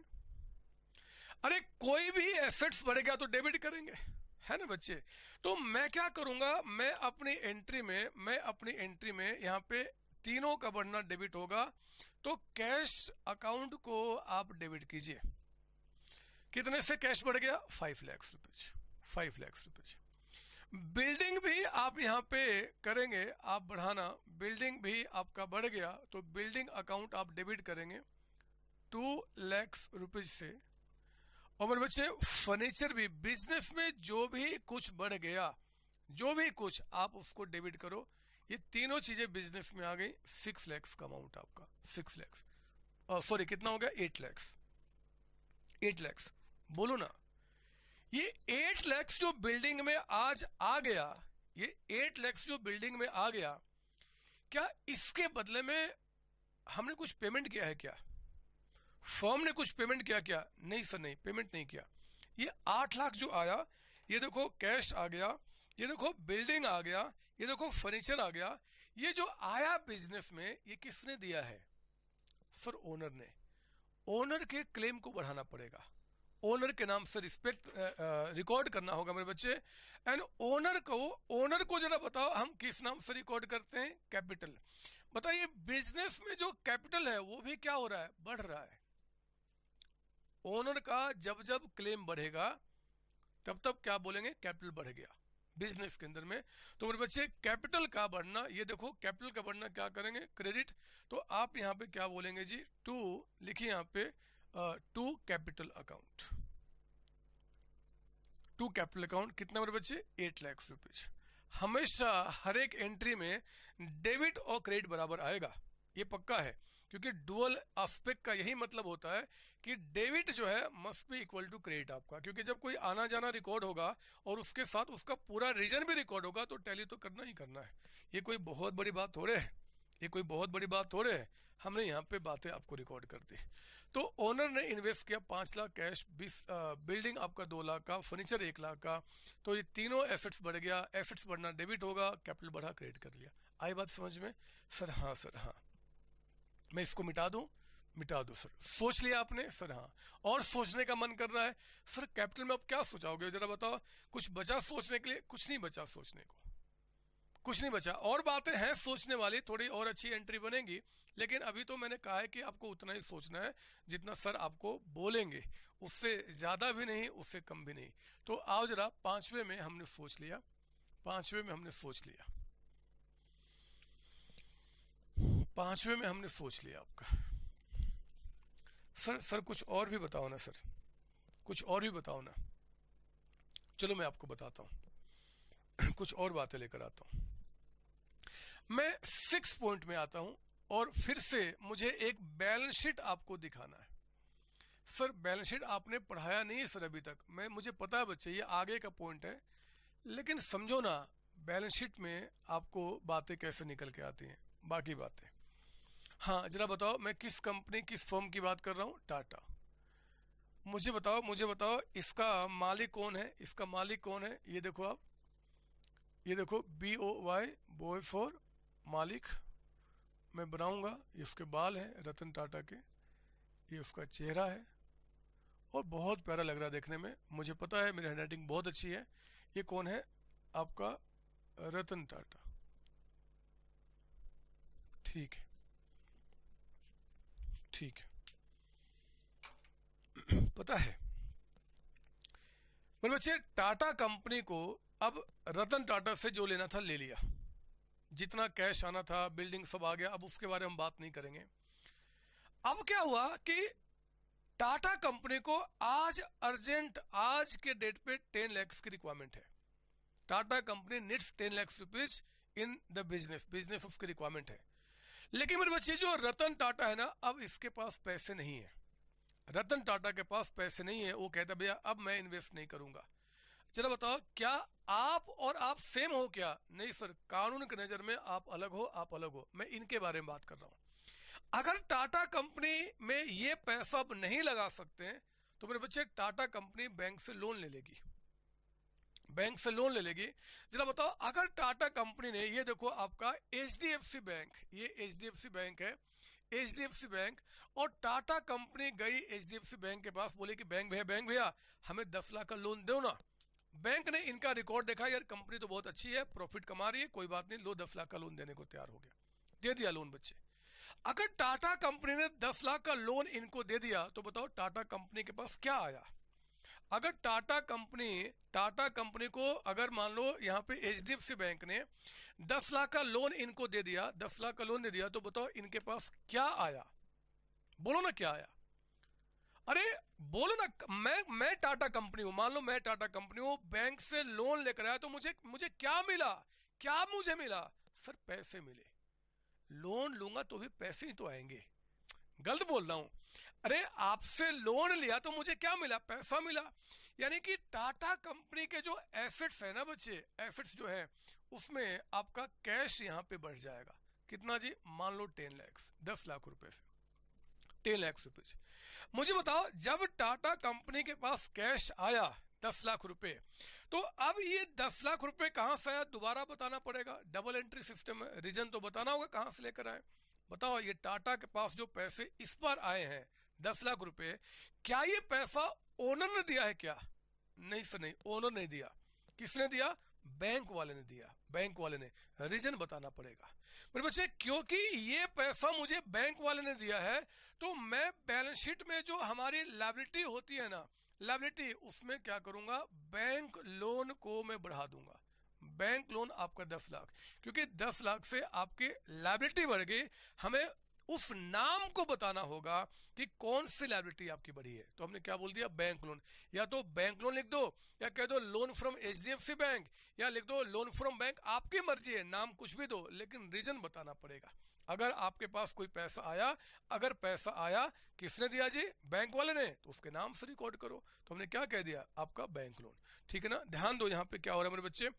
अरे, कोई भी एसेट्स बढ़ेगा तो डेबिट करेंगे। है ना बच्चे? तो मैं क्या करूँगा? मैं अपनी एंट्री में, मैं अपनी एंट्री में यहाँ पे तीनों का बढ़ना डेबिट होगा तो कैश अकाउंट को आप डेबिट कीजिए। कितने से कैश बढ़ गया? Five lakhs rupees five lakhs rupees building भी आप यहाँ पे करेंगे, आप बढ़ाना। बिल्डिंग भी आपका बढ़ गया तो बिल्डिंग अकाउंट आप डेबिट करेंगे टू लैक्स रुपीज़ से। और मेरे बच्चे फर्नीचर भी बिज़नेस में जो भी कुछ बढ़ गया, जो भी कुछ आप उसको डेबिट करो ये तीनों चीज़ें बिज़नेस में आ गई। सिक्स लैक्स का अमाउंट आपका। सिक्स लैक्स सॉरी कितना हो गया? एट लैक्स एट लैक्स बोलो ना। ये एट लैक्स जो बिल्डिंग में आज आ गया, ये एट लैक्स जो बिल्डिंग में आ गया, क्या इसके बदले में हमने कुछ पेमेंट किया है क्या? फॉर्म ने कुछ पेमेंट किया क्या? नहीं सर नहीं। पेमेंट नहीं किया। ये आठ लाख जो आया, ये देखो कैश आ गया, ये देखो बिल्डिंग आ गया ये देखो फर्नीचर आ गया। ये जो आया बिज़नेस में, ये किसने दिया है? सर ओनर ने। ओनर के क्लेम को बढ़ाना पड़ेगा। ओनर के नाम से रिस्पेक्ट रिकॉर्ड करना होगा मेरे बच्चे। एंड ओनर को ओनर को जरा बताओ, हम किस नाम से रिकॉर्ड करते हैं? कैपिटल बताइए बिज़नेस में जो कैपिटल है, वो भी क्या हो रहा है? बढ़ रहा है। ओनर का जब जब क्लेम बढ़ेगा, तब तब क्या बोलेंगे? कैपिटल बढ़ गया। बिज़नेस के अंदर में। तो मेरे बच्चे कैपिटल का बढ़ना, ये देखो कैपिटल का बढ़ना क्या करेंगे? क्रेडिट तो आप यहाँ पे क्या बोलेंगे जी? टू लिखिए यहाँ पे to capital account to capital account कितना मेरे बच्चे? एट लैक्स रुपीज़ हमेशा हर एक एंट्री में डेबिट और क्रेडिट बराबर आएगा। ये पक्का है। क्योंकि डुअल एस्पेक्ट का यही मतलब होता है कि डेबिट जो है must be equal to credit आपका। क्योंकि जब कोई आना जाना रिकॉर्ड होगा और उसके साथ उसका पूरा रीजन भी रिकॉर्ड होगा तो टैली तो करना ही करना है। ये कोई बहुत बड़ी बात थोड़े है। ये कोई बहुत बड़ी बात हो थोड़े है। हमने यहाँ पे बातें आपको रिकॉर्ड कर दी। तो ओनर ने इन्वेस्ट किया पाँच लाख कैश, बीस बिल्डिंग आपका दो लाख का, फर्नीचर एक लाख का। तो ये तीनों एसेट्स बढ़ गया। एसेट्स बढ़ना डेबिट होगा, कैपिटल बढ़ा, क्रेडिट कर लिया। आई बात समझ में? सर हाँ सर हाँ। मैं इसको मिटा दूँ? मिटा दो, सर। सोच लिया आपने? सर हाँ। और सोचने का मन कर रहा है? सर, कैपिटल में आप क्या सोचाओगे? जरा बताओ। कुछ बचा सोचने के लिए? कुछ नहीं बचा सोचने को। कुछ नहीं बचा। और बातें हैं सोचने वाली, थोड़ी और अच्छी एंट्री बनेगी। लेकिन अभी तो मैंने कहा है कि आपको उतना ही सोचना है जितना सर आपको बोलेंगे। उससे ज़्यादा भी नहीं, उससे कम भी नहीं। तो आओ जरा पांचवे में हमने सोच लिया। पांचवे में हमने सोच लिया। पांचवे में हमने सोच लिया आपका। सर सर, कुछ और भी बताओ ना, सर। कुछ और भी बताओ ना। चलो मैं आपको बताता हूँ। [CLEARS THROAT] कुछ और बातें लेकर आता हूँ। मैं सिक्स पॉइंट में आता हूँ और फिर से मुझे एक बैलेंस शीट आपको दिखाना है। सर बैलेंस शीट आपने पढ़ाया नहीं है सर अभी तक। मैं, मुझे पता है बच्चे, ये आगे का पॉइंट है। लेकिन समझो ना बैलेंस शीट में आपको बातें कैसे निकल के आती हैं। बाकी बातें। हाँ जरा बताओ, मैं किस कंपनी किस फर्म की बात कर रहा हूँ? टाटा मुझे बताओ मुझे बताओ, इसका मालिक कौन है? इसका मालिक कौन है? ये देखो आप। ये देखो B O Y boy for मालिक। मैं बनाऊँगा, ये उसके बाल हैं, रतन टाटा के। ये उसका चेहरा है। और बहुत प्यारा लग रहा है देखने में। मुझे पता है, मेरी हैंडराइटिंग बहुत अच्छी है। ये कौन है? आपका रतन टाटा। ठीक है। ठीक [CLEARS THROAT] पता है, मेरे बच्चे, टाटा कंपनी को अब रतन टाटा से जो लेना था ले लिया। जितना कैश आना था बिल्डिंग सब आ गया, अब उसके बारे में बात नहीं करेंगे। अब क्या हुआ कि टाटा कंपनी को आज अर्जेंट, आज के डेट पे टेन लैक्स की रिक्वायरमेंट है। Tata company needs ten lakhs rupees in the business business उसकी रिक्वायरमेंट है। लेकिन मेरे बच्चे, जो रतन टाटा है ना, अब इसके पास पैसे नहीं है। रतन टाटा के पास पैसे नहीं है। वो कहता भैया, अब मैं इन्वेस्ट नहीं करूँगा। चलो बताओ, क्या आप और आप सेम हो क्या? नहीं सर, कानून की नज़र में आप अलग हो, आप अलग हो। मैं इनके बारे में बात कर रहा हूँ। अगर टाटा कंपनी में ये पैसा आप नहीं लगा सकते तो मेरे बच्चे, टाटा कंपनी बैंक से लोन ले लेगी। बैंक से लोन ले लेगी। जरा बताओ, अगर टाटा कंपनी ने, ये देखो आपका एच बैंक, ये एच बैंक है एच बैंक, और टाटा कंपनी गई एच बैंक के पास, बोले कि बैंक भैया बैंक भैया, हमें दस लाख का लोन दो ना। बैंक ने इनका रिकॉर्ड देखा, यार कंपनी तो बहुत अच्छी है, प्रॉफिट कमा रही है, कोई बात नहीं, लो दस लाख का लोन देने को तैयार हो गया। दे दिया लोन बच्चे। अगर टाटा कंपनी ने दस लाख का लोन इनको दे दिया तो बताओ टाटा कंपनी के पास क्या आया? अगर टाटा कंपनी टाटा कंपनी को अगर मान लो यहाँ पे एच डी बैंक ने दस लाख का लोन इनको दे दिया, दस लाख का लोन दे दिया तो बताओ इनके पास क्या आया? बोलो ना क्या आया? अरे, बोलो ना, मैं मैं टाटा कंपनी हूँ, मान लो मैं टाटा कंपनी हूँ, बैंक से लोन लेकर आया तो मुझे मुझे क्या मिला? क्या मुझे मिला? सर, पैसे मिले। लोन लूँगा तो भी पैसे ही तो आएँगे। गलत बोल रहा हूँ। अरे, आपसे लोन लिया तो मुझे क्या मिला? पैसा मिला। यानी कि टाटा कंपनी के जो एसेट्स है ना बच्चे एसेट्स जो है, उसमें आपका कैश यहाँ पे बढ़ जाएगा। कितना जी? मान लो टेन लैक्स दस लाख रुपए से। टेन लैक्स रुपीज़ मुझे बताओ, जब टाटा कंपनी के पास कैश आया, दस लाख रुपए तो अब ये दस लाख रुपए कहाँ से आया? दोबारा बताना पड़ेगा। डबल एंट्री सिस्टम है। रीजन तो बताना होगा कहाँ से लेकर आए। बताओ, ये टाटा के पास जो पैसे इस बार आए हैं दस लाख रुपए। क्या ये पैसा ओनर ने दिया है क्या? नहीं सर, नहीं ओनर ने दिया। किसने दिया? बैंक वाले ने दिया। बैंक वाले ने। रीजन बताना पड़ेगा। मेरे बच्चे, क्योंकि ये पैसा मुझे बैंक वाले ने दिया है तो मैं बैलेंस शीट में जो हमारी लाइबिलिटी होती है ना लाइबिलिटी उसमें क्या करूँगा? बैंक लोन को मैं बढ़ा दूँगा। बैंक लोन आपका दस लाख। क्योंकि दस लाख से आपकी लाइबिलिटी बढ़ गई। हमें उस नाम को बताना होगा कि कौन सी लाइबिलिटी आपकी बढ़ी है। तो हमने क्या बोल दिया? बैंक लोन या तो बैंक लोन लिख दो, या कह दो लोन फ्रॉम एच बैंक या लिख दो लोन फ्रॉम बैंक आपकी मर्ज़ी है, नाम कुछ भी दो, लेकिन रीजन बताना पड़ेगा। अगर आपके पास कोई पैसा आया, अगर पैसा आया, किसने दिया जी? बैंक वाले ने। तो उसके नाम से रिकॉर्ड करो। तो हमने क्या कह दिया? आपका बैंक लोन ठीक है ना? ध्यान दो यहाँ पे क्या हो रहा है मेरे बच्चे।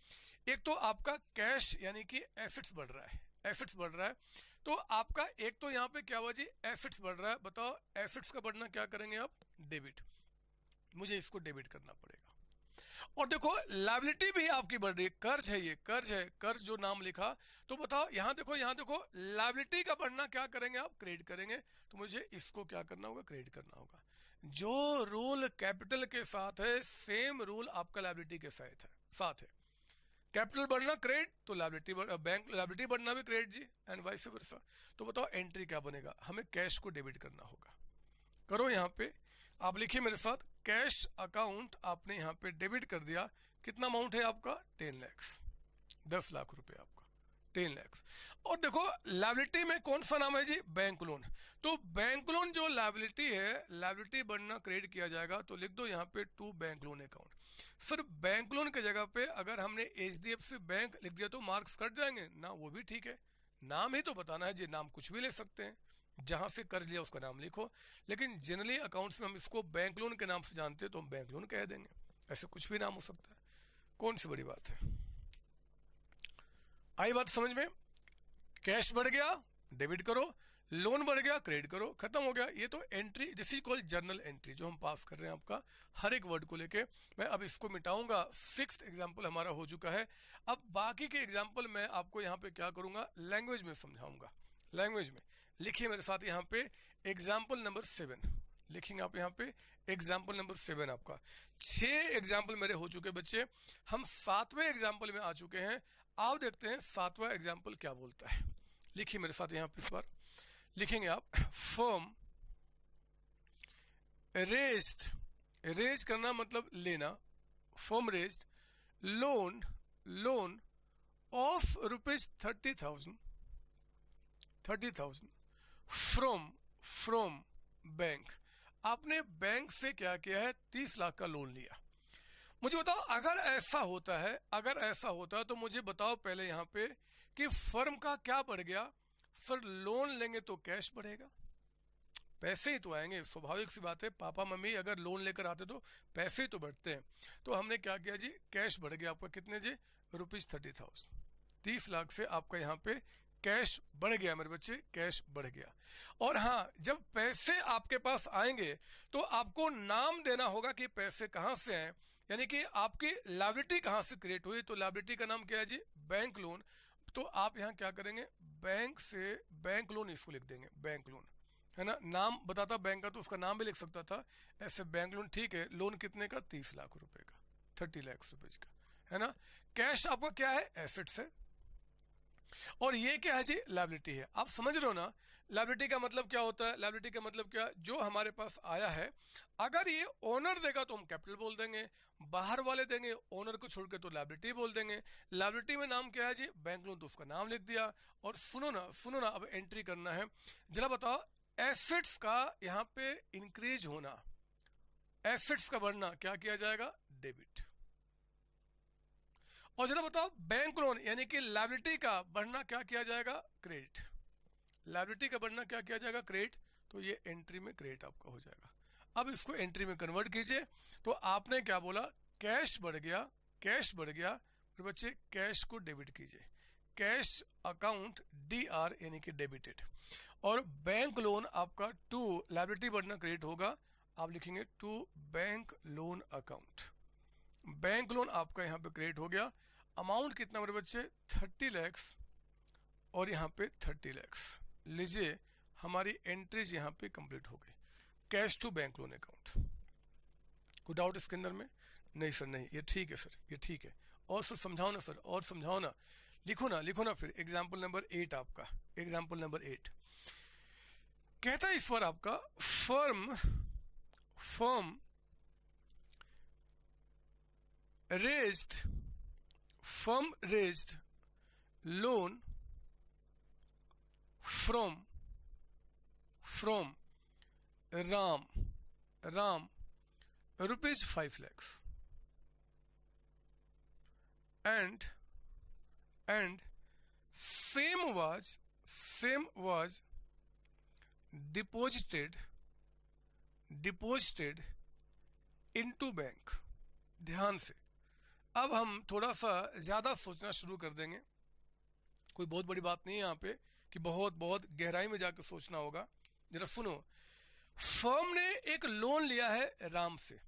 एक तो आपका कैश यानी कि एसेट्स बढ़ रहा है। एसेट्स बढ़ रहा है। तो आपका एक तो यहाँ पे क्या हुआ जी? एसेट्स बढ़ रहा है। बताओ एसेट्स का बढ़ना क्या करेंगे आप? डेबिट मुझे इसको डेबिट करना पड़ेगा। और देखो लाइबिलिटी भी आपकी बढ़ रही है। कर्ज है ये कर्ज है। कर्ज जो नाम लिखा तो बताओ, यहाँ देखो यहाँ देखो लाइबिलिटी का बढ़ना क्या करेंगे आप? क्रेडिट करेंगे। तो मुझे इसको क्या करना होगा? क्रेडिट करना होगा। जो रूल कैपिटल के साथ है सेम रूल आपका लाइबिलिटी के साथ है साथ है। कैपिटल बढ़ना क्रेडिट तो लाइबिलिटी बैंक लाइबिलिटी बढ़ना भी क्रेडिट जी एंड वाइस वर्सा तो बताओ एंट्री क्या बनेगा? हमें कैश को डेबिट करना होगा। करो यहाँ पे, आप लिखिए मेरे साथ कैश अकाउंट आपने यहाँ पे डेबिट कर दिया, कितना अमाउंट है आपका? टेन लैक्स दस लाख रुपए आपका। टेन लैक्स और देखो लाइबिलिटी में कौन सा नाम है जी? बैंक लोन तो बैंक लोन जो लाइबिलिटी है लाइबिलिटी बढ़ना क्रेडिट किया जाएगा तो लिख दो यहाँ पे to bank loan account sir bank loan की जगह पे अगर हमने H D F C bank लिख दिया तो मार्क्स कट जाएँगे। ना, वो भी ठीक है। नाम ही तो बताना है, जी, नाम कुछ भी ले सकते हैं। जहाँ से कर्ज लिया उसका नाम लिखो। लेकिन जनरली अकाउंट्स में हम इसको बैंक लोन के नाम से जानते हैं तो हम बैंक लोन कह देंगे। ऐसे कुछ भी नाम हो सकता है। कौन सी बड़ी बात है? आई बात समझ में? कैश बढ़ गया डेबिट करो। लोन बढ़ गया क्रेडिट करो, खत्म हो गया। ये तो entry this is called journal entry जो हम पास कर रहे हैं आपका हर एक वर्ड को लेके। मैं अब इसको मिटाऊँगा। सिक्स एग्ज़ाम्पल हमारा हो चुका है। अब बाकी के एग्ज़ाम्पल मैं आपको यहाँ पे क्या करूँगा? लैंग्वेज में समझाऊँगा। लैंग्वेज में। लिखिए मेरे साथ यहाँ पे एग्ज़ाम्पल नंबर सेवन लिखेंगे आप यहाँ पे एग्ज़ाम्पल नंबर सेवन आपका। छह एग्ज़ाम्पल मेरे हो चुके बच्चे। हम सातवें एग्ज़ाम्पल में आ चुके हैं। आओ देखते हैं सातवां एग्ज़ाम्पल क्या बोलता है। लिखिए मेरे साथ यहाँ पे इस बार। लिखेंगे आप फर्म रेस्ट रेज करना मतलब लेना firm raised loan loan of rupees thirty thousand thirty thousand from from bank आपने बैंक से क्या किया है? तीस लाख का लोन लिया। मुझे बताओ, अगर ऐसा होता है, अगर ऐसा होता है तो मुझे बताओ पहले यहाँ पे कि फर्म का क्या बढ़ गया? सर लोन लेंगे तो कैश बढ़ेगा। पैसे ही तो आएँगे, स्वाभाविक सी बात है, पापा मम्मी अगर लोन लेकर आते तो पैसे ही तो बढ़ते हैं। तो हमने क्या किया जी? कैश बढ़ गया आपका कितने जी? रुपीज़ थर्टी थाउज़ेंड तीस लाख से आपका यहाँ पे कैश बढ़ गया मेरे बच्चे कैश बढ़ गया। और हाँ जब पैसे आपके पास आएँगे तो आपको नाम देना होगा कि पैसे कहाँ से आए यानी कि आपकी लाइबिलिटी कहाँ से क्रिएट हुई। तो लाइबिलिटी का नाम क्या है जी? बैंक लोन तो आप यहाँ क्या करेंगे? बैंक से बैंक लोन इसको लिख देंगे बैंक लोन है ना? नाम बताता बैंक का तो उसका नाम भी लिख सकता था। ऐसे बैंक लोन ठीक है लोन कितने का? तीस लाख रुपए का थर्टी लाख रुपए का। है ना? कैश आपका क्या है? एसेट्स है। और ये क्या है जी? लाइबिलिटी है। आप समझ रहे हो ना? लाइबिलिटी का मतलब क्या होता है? लाइबिलिटी का मतलब क्या? जो हमारे पास आया है, अगर ये ओनर देगा तो हम कैपिटल बोल देंगे। बाहर वाले देंगे ओनर को छोड़ के तो लाइबिलिटी बोल देंगे। लाइबिलिटी में नाम क्या है जी? बैंक लोन तो उसका नाम लिख दिया। और सुनो ना सुनो ना, अब एंट्री करना है। जरा बताओ एसेट्स का यहाँ पे इंक्रीज होना एसेट्स का बढ़ना क्या किया जाएगा? डेबिट और जरा बताओ बैंक लोन यानी कि लाइबिलिटी का बढ़ना क्या किया जाएगा? क्रेडिट लाइबिलिटी का बढ़ना क्या किया जाएगा? क्रेडिट तो ये एंट्री में क्रेडिट आपका हो जाएगा। अब इसको एंट्री में कन्वर्ट कीजिए। तो आपने क्या बोला? कैश बढ़ गया कैश बढ़ गया। फिर बच्चे कैश को डेबिट कीजिए। कैश अकाउंट डी आर यानी कि डेबिटेड और बैंक लोन आपका टू लाइबिलिटी बढ़ना क्रेडिट होगा। आप लिखेंगे to bank loan account bank loan आपका यहाँ पे क्रेडिट हो गया। अमाउंट कितना मेरे बच्चे? थर्टी लैक्स और यहाँ पे थर्टी लैक्स लीजिए, हमारी एंट्रीज यहाँ पे कंप्लीट हो गई। Cash to bank loan account. कोई डाउट इसके अंदर में? नहीं सर, नहीं, ये ठीक है सर, ये ठीक है। और सर, समझाओ ना सर, और समझाओ ना। लिखो ना लिखो ना फिर एग्ज़ाम्पल नंबर एट आपका एग्ज़ाम्पल नंबर एट कहता है इस बार आपका firm firm raised, firm raised loan from from Ram Ram rupees five lakhs and and same was same was deposited deposited into bank ध्यान से। अब हम थोड़ा सा ज़्यादा सोचना शुरू कर देंगे। कोई बहुत बड़ी बात नहीं है यहाँ पे कि बहुत बहुत गहराई में जाकर सोचना होगा। जरा सुनो फर्म ने एक लोन लिया है राम से,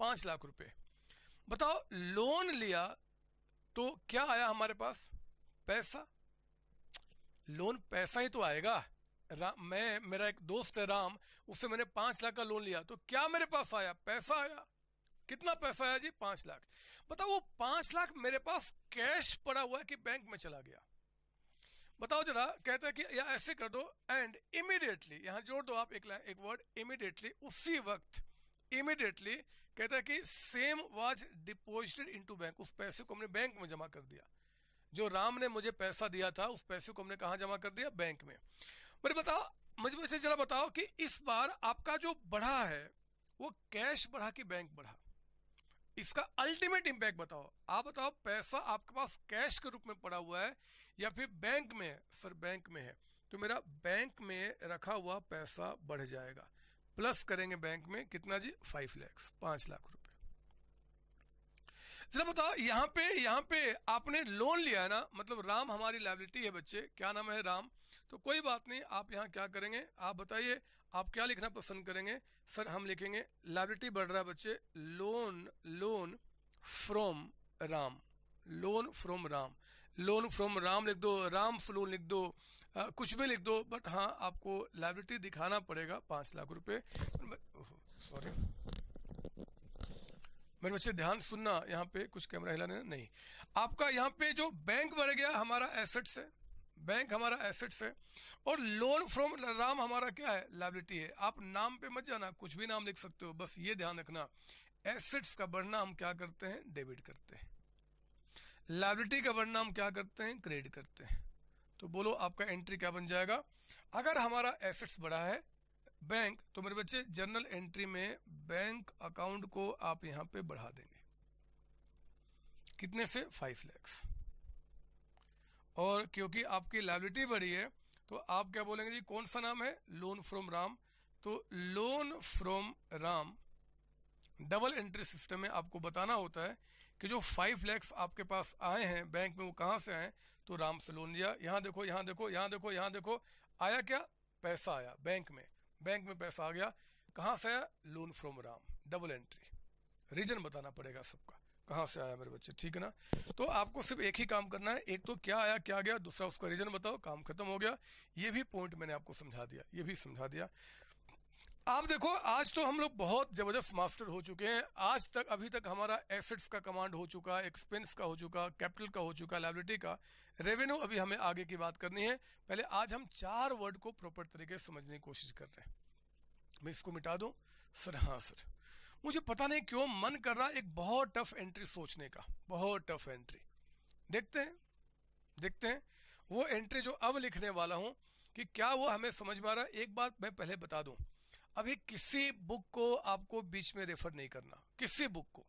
पाँच लाख रुपए। बताओ, लोन लिया तो क्या आया हमारे पास? पैसा? लोन पैसा ही तो आएगा। मैं, मेरा एक दोस्त है राम, उससे मैंने पाँच लाख का लोन लिया तो क्या मेरे पास आया? पैसा आया। कितना पैसा आया जी? पाँच लाख। बताओ, वो पाँच लाख मेरे पास कैश पड़ा हुआ है कि बैंक में चला गया? बताओ जरा, कहते हैं कि या ऐसे कर दो एंड इमीडिएटली यहाँ जोड़ दो आप एक एक वर्ड इमीडिएटली उसी वक्त इमीडिएटली कहता है कि same was deposited into bank उस पैसे को हमने बैंक में जमा कर दिया। जो राम ने मुझे पैसा दिया था, उस पैसे को हमने कहा जमा कर दिया? बैंक में। मेरे बताओ, मुझे मुझे जरा बताओ कि इस बार आपका जो बढ़ा है, वो कैश बढ़ा कि बैंक बढ़ा? इसका अल्टीमेट इंपैक्ट बताओ। आप बताओ, पैसा आपके पास कैश के रूप में पड़ा हुआ है या फिर बैंक में है? सर बैंक में है। तो मेरा बैंक में रखा हुआ पैसा बढ़ जाएगा। प्लस करेंगे बैंक में कितना जी? फाइव लैक्स पाँच लाख रुपए। जरा बताओ, यहाँ पे यहाँ पे आपने लोन लिया है ना? मतलब राम हमारी लाइबिलिटी है बच्चे। क्या नाम है राम? तो कोई बात नहीं, आप यहाँ क्या करेंगे? आप बताइए आप क्या लिखना पसंद करेंगे? सर हम लिखेंगे लाइबिलिटी बढ़ रहा है बच्चे। Loan loan from Ram loan from Ram loan from Ram लिख दो राम लोन लिख दो आ, कुछ भी लिख दो बट हाँ आपको लाइबिलिटी दिखाना पड़ेगा पाँच लाख रुपए। सॉरी मेरे बच्चे ध्यान सुनना यहाँ पे कुछ कैमरा हिलाने नहीं। आपका यहाँ पे जो बैंक बढ़ गया हमारा एसेट्स है। बैंक हमारा एसेट्स है और लोन फ्रॉम राम हमारा क्या है? लाइबिलिटी है। आप नाम पे मत जाना, कुछ भी नाम लिख सकते हो, बस ये ध्यान रखना। एसेट्स का बढ़ना हम क्या करते हैं? डेबिट करते हैं। लाइबिलिटी का बढ़ना हम क्या करते हैं? क्रेडिट करते हैं। तो बोलो, आपका एंट्री क्या बन जाएगा? अगर हमारा एसेट्स बढ़ा है बैंक तो मेरे बच्चे जर्नल एंट्री में बैंक अकाउंट को आप यहाँ पे बढ़ा देंगे। कितने से? फाइव लैक्स और क्योंकि आपकी लाइबिलिटी बढ़ी है तो आप क्या बोलेंगे जी? कौन सा नाम है? लोन फ्रॉम राम तो loan from Ram double entry system में आपको बताना होता है कि जो फाइव लैक्स आपके पास आए हैं बैंक में वो कहाँ से आए तो राम से लोन लिया। यहाँ देखो यहाँ देखो यहाँ देखो यहाँ देखो। आया क्या? पैसा आया बैंक में। बैंक में पैसा आ गया। कहाँ से आया? Loan from Ram double entry reason बताना पड़ेगा सबका। कहाँ से आया मेरे बच्चे? ठीक है ना? तो आपको सिर्फ़ एक ही काम करना है। एक तो क्या आया, क्या गया? दूसरा उसका रीजन बताओ। काम खत्म हो गया। ये भी पॉइंट मैंने आपको समझा दिया। ये भी समझा दिया। आप देखो, आज तो हम लोग बहुत ज़बरदस्त मास्टर हो चुके हैं। आज तक, अभी तक हमारा एसेट्स का कमांड हो चुका एक्सपेंस का हो चुका कैपिटल का हो चुका लाइबिलिटी का। रेवेन्यू अभी हमें आगे की बात करनी है। पहले आज हम चार वर्ड को प्रॉपर तरीके से समझने की कोशिश कर रहे हैं। मैं इसको मिटा दूँ। सर हाँ सर। मुझे पता नहीं क्यों मन कर रहा एक बहुत टफ एंट्री सोचने का, बहुत टफ एंट्री देखते हैं देखते हैं। वो एंट्री जो अब लिखने वाला हूँ कि क्या वो हमें समझ में आ रहा है, एक बात मैं पहले बता दूँ। अभी किसी बुक को आपको बीच में रेफर नहीं करना, किसी बुक को।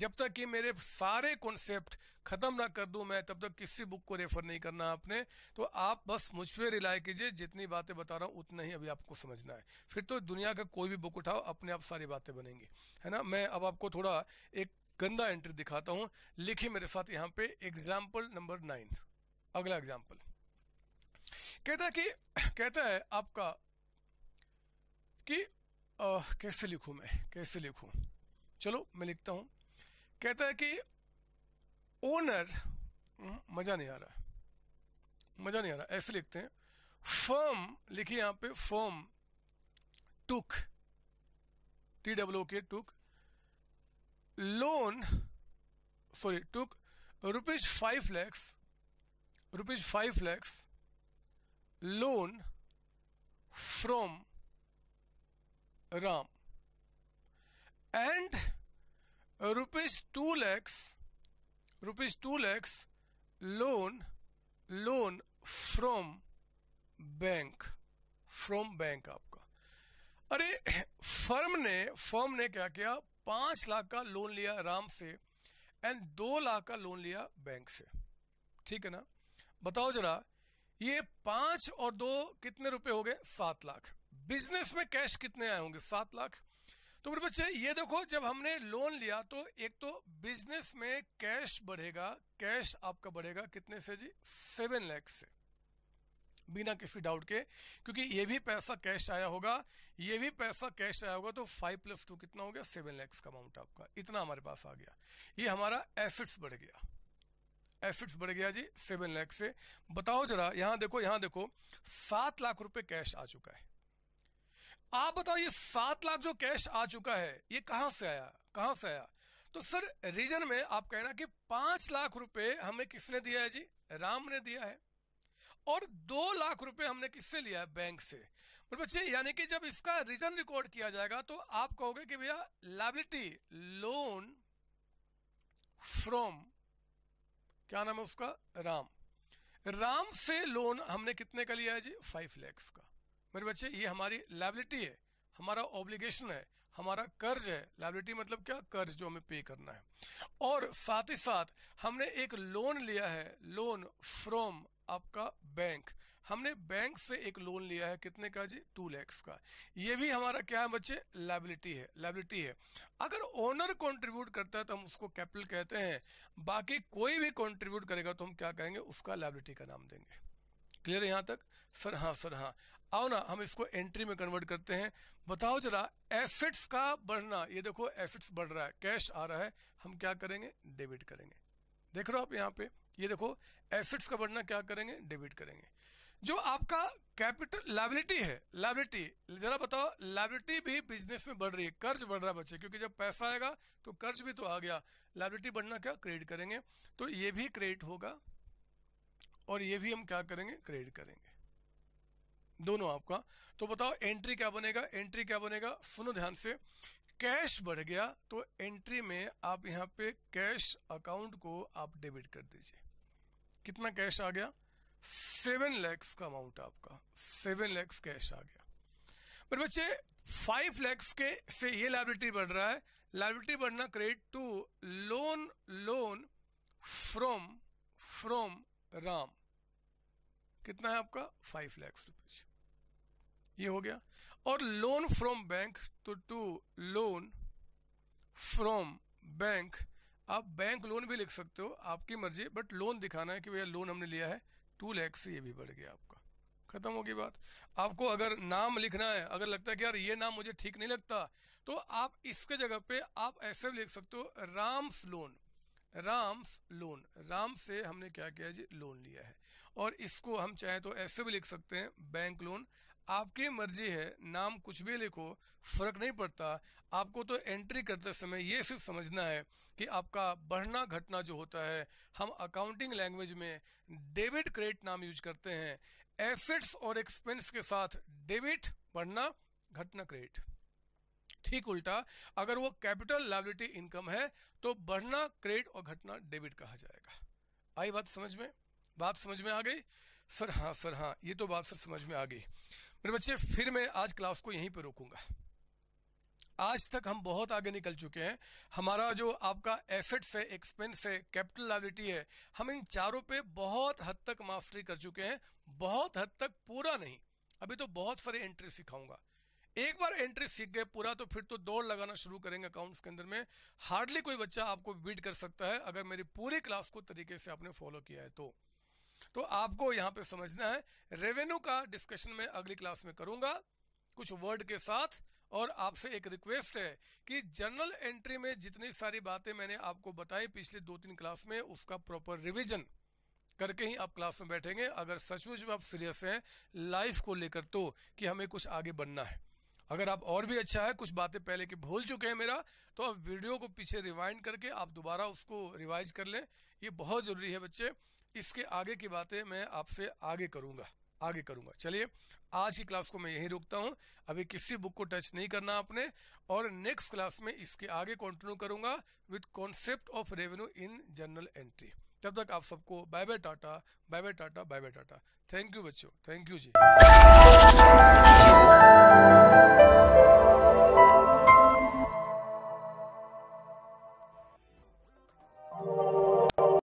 जब तक कि मेरे सारे कॉन्सेप्ट खत्म ना कर दूँ मैं तब तक किसी बुक को रेफर नहीं करना आपने। तो आप बस मुझ पर रिलाय कीजिए जितनी बातें बता रहा हूँ उतना ही अभी आपको समझना है। फिर तो दुनिया का कोई भी बुक उठाओ अपने आप सारी बातें बनेंगी। है ना? मैं अब आपको थोड़ा एक गंदा एंट्री दिखाता हूँ। लिखी मेरे साथ यहाँ पे एग्ज़ाम्पल नंबर नाइन अगला एग्ज़ाम्पल कहता कि कहता है आपका कि आ, कैसे लिखूं मैं? कैसे लिखूं? चलो मैं लिखता हूँ। कहता है कि ओनर हम्म, मज़ा नहीं आ रहा मज़ा नहीं आ रहा ऐसे लिखते हैं। फर्म लिखिए यहाँ पे फर्म टुक टी डब्ल्यू के took loan sorry took rupees five lakhs rupees five lakhs loan from Ram. And rupees two lakhs rupees two lakhs loan loan from bank from bank आपका। अरे, फर्म ने फर्म ने क्या किया? पाँच लाख का लोन लिया राम से एंड दो लाख का लोन लिया बैंक से। ठीक है ना? बताओ जरा, ये पाँच और दो कितने रुपए हो गए? सात लाख। बिज़नेस में कैश कितने आए होंगे? सात लाख। तो मेरे बच्चे, ये देखो, जब हमने लोन लिया तो एक तो बिज़नेस में कैश बढ़ेगा कैश आपका बढ़ेगा कितने से जी? सेवन लैख से। बिना किसी डाउट के, क्योंकि ये भी पैसा कैश आया होगा, ये भी पैसा कैश आया होगा तो फाइव प्लस टू कितना हो गया? सेवन लैक्स का अमाउंट आपका। इतना हमारे पास आ गया। ये हमारा एसेट्स बढ़ गया। एसेट्स बढ़ गया जी सेवन लैक्स से। बताओ जरा, यहाँ देखो यहाँ देखो, सात लाख रुपए कैश आ चुका है। आप बताओ, ये सात लाख जो कैश आ चुका है, ये कहाँ से आया? कहाँ से आया? तो सर रीजन में आप कहना कि पाँच लाख रुपए हमें किसने दिया है जी? राम ने दिया है। और दो लाख रुपए हमने किससे लिया है? बैंक से। बच्चे, यानी कि जब इसका रीजन रिकॉर्ड किया जाएगा तो आप कहोगे कि भैया लाइबिलिटी लोन फ्रॉम क्या नाम है उसका? राम। राम से लोन हमने कितने का लिया है जी? फाइव लैक्स का। मेरे बच्चे, ये हमारी लाइबिलिटी है, हमारा ऑब्लिगेशन है, हमारा कर्ज है। लाइबिलिटी मतलब क्या? कर्ज जो हमें पे करना है। और साथ ही साथ हमने एक लोन लिया है लोन फ्रॉम आपका बैंक हमने बैंक से एक लोन लिया है, कितने का जी? टू लैक्स का। ये भी हमारा क्या है बच्चे? लाइबिलिटी है लाइबिलिटी है। अगर ओनर कंट्रीब्यूट करता है तो हम उसको कैपिटल कहते हैं। बाकी कोई भी कंट्रीब्यूट करेगा तो हम क्या कहेंगे? उसका लाइबिलिटी का नाम देंगे। क्लियर यहाँ तक? सर हाँ सर हाँ। आओ ना, हम इसको एंट्री में कन्वर्ट करते हैं। बताओ जरा एसेट्स का बढ़ना, ये देखो एसेट्स बढ़ रहा है कैश आ रहा है, हम क्या करेंगे? डेबिट करेंगे। देख रहे हो आप यहाँ पे? ये देखो एसेट्स का बढ़ना क्या करेंगे? डेबिट करेंगे। जो आपका कैपिटल लाइबिलिटी है लाइबिलिटी जरा बताओ लाइबिलिटी भी बिज़नेस में बढ़ रही है, कर्ज बढ़ रहा है बच्चे, क्योंकि जब पैसा आएगा तो कर्ज भी तो आ गया। लाइबिलिटी बढ़ना क्या? क्रेडिट करेंगे। तो ये भी क्रेडिट होगा, और ये भी हम क्या करेंगे? क्रेडिट करेंगे। दोनों आपका। तो बताओ एंट्री क्या बनेगा? एंट्री क्या बनेगा? सुनो ध्यान से। कैश बढ़ गया तो एंट्री में आप यहाँ पे कैश अकाउंट को आप डेबिट कर दीजिए। कितना कैश आ गया? सेवन लैक्स का अमाउंट आपका। सेवन लैक्स कैश आ गया। पर बच्चे फाइव लैक्स के से ये लाइबिलिटी बढ़ रहा है। लाइबिलिटी बढ़ना credit to loan loan from from Ram. कितना है आपका? फाइव लैक्स रुपीज़ ये हो गया। और लोन फ्रॉम बैंक तो टू लोन फ्रॉम बैंक आप बैंक लोन भी लिख सकते हो, आपकी मर्ज़ी बट लोन दिखाना है कि भैया लोन हमने लिया है टू लैक्स से ये भी बढ़ गया आपका। खत्म होगी बात। आपको अगर नाम लिखना है, अगर लगता है कि यार ये नाम मुझे ठीक नहीं लगता तो आप इसके जगह पे आप ऐसे भी लिख सकते हो, राम्स लोन राम्स लोन राम से हमने क्या किया जी? लोन लिया है। और इसको हम चाहे तो ऐसे भी लिख सकते हैं बैंक लोन आपकी मर्ज़ी है, नाम कुछ भी लिखो, फ़र्क नहीं पड़ता। आपको तो एंट्री करते समय ये सिर्फ़ समझना है कि आपका बढ़ना घटना जो होता है, हम अकाउंटिंग लैंग्वेज में डेबिट क्रेडिट नाम यूज़ करते हैं। एसेट्स और एक्सपेंस के साथ डेबिट बढ़ना, घटना क्रेडिट ठीक उल्टा, अगर वो कैपिटल लाइबिलिटी इनकम है तो बढ़ना क्रेडिट और घटना डेबिट कहा जाएगा। आई बात समझ में? बात समझ में आ गई? सर हाँ सर हाँ ये तो बात सर समझ में आ गई। मेरे बच्चे, फिर मैं आज क्लास को यहीं पर रोकूँगा। आज तक हम बहुत आगे निकल चुके हैं। हमारा जो आपका एसेट्स है, एक्सपेंस है, कैपिटल लाइबिलिटी है, हम इन चारों पे बहुत हद तक मास्टरी कर चुके हैं। बहुत हद तक पूरा नहीं। अभी तो बहुत सारे एंट्री सिखाऊँगा। एक बार एंट्री सीख गए, पूरा तो फिर तो दौड़ लगाना शुरू करेंगे अकाउंट्स के अंदर में। हार्डली कोई बच्चा आपको बीट कर सकता है, अगर मेरी पूरी क्लास को तरीके से आपने फॉलो किया है तो। तो आपको यहाँ पे समझना है रेवेन्यू का डिस्कशन में अगली क्लास में करूँगा, कुछ वर्ड के साथ, और आपसे एक रिक्वेस्ट है कि जर्नल एंट्री में जितनी सारी बातें मैंने आपको बताई पिछले दो तीन क्लास में, उसका प्रॉपर रिविजन करके ही आप क्लास में बैठेंगे। अगर सचमुच में आप सीरियस हैं लाइफ को लेकर तो कि हमें कुछ आगे बढ़ना है। अगर आप और भी अच्छा है, कुछ बातें पहले की भूल चुके हैं मेरा तो आप वीडियो को पीछे रिवाइंड करके आप दोबारा उसको रिवाइज कर लें। ये बहुत ज़रूरी है बच्चे। इसके आगे की बातें मैं आपसे आगे करूँगा आगे करूँगा। चलिए, आज की क्लास को मैं यहीं रोकता हूँ। अभी किसी बुक को टच नहीं करना आपने। और नेक्स्ट क्लास में इसके आगे कंटिन्यू करूँगा with concept of revenue in general entry तब तक आप सबको bye bye tata bye bye tata bye bye tata. Thank you बच्चों थैंक यू जी।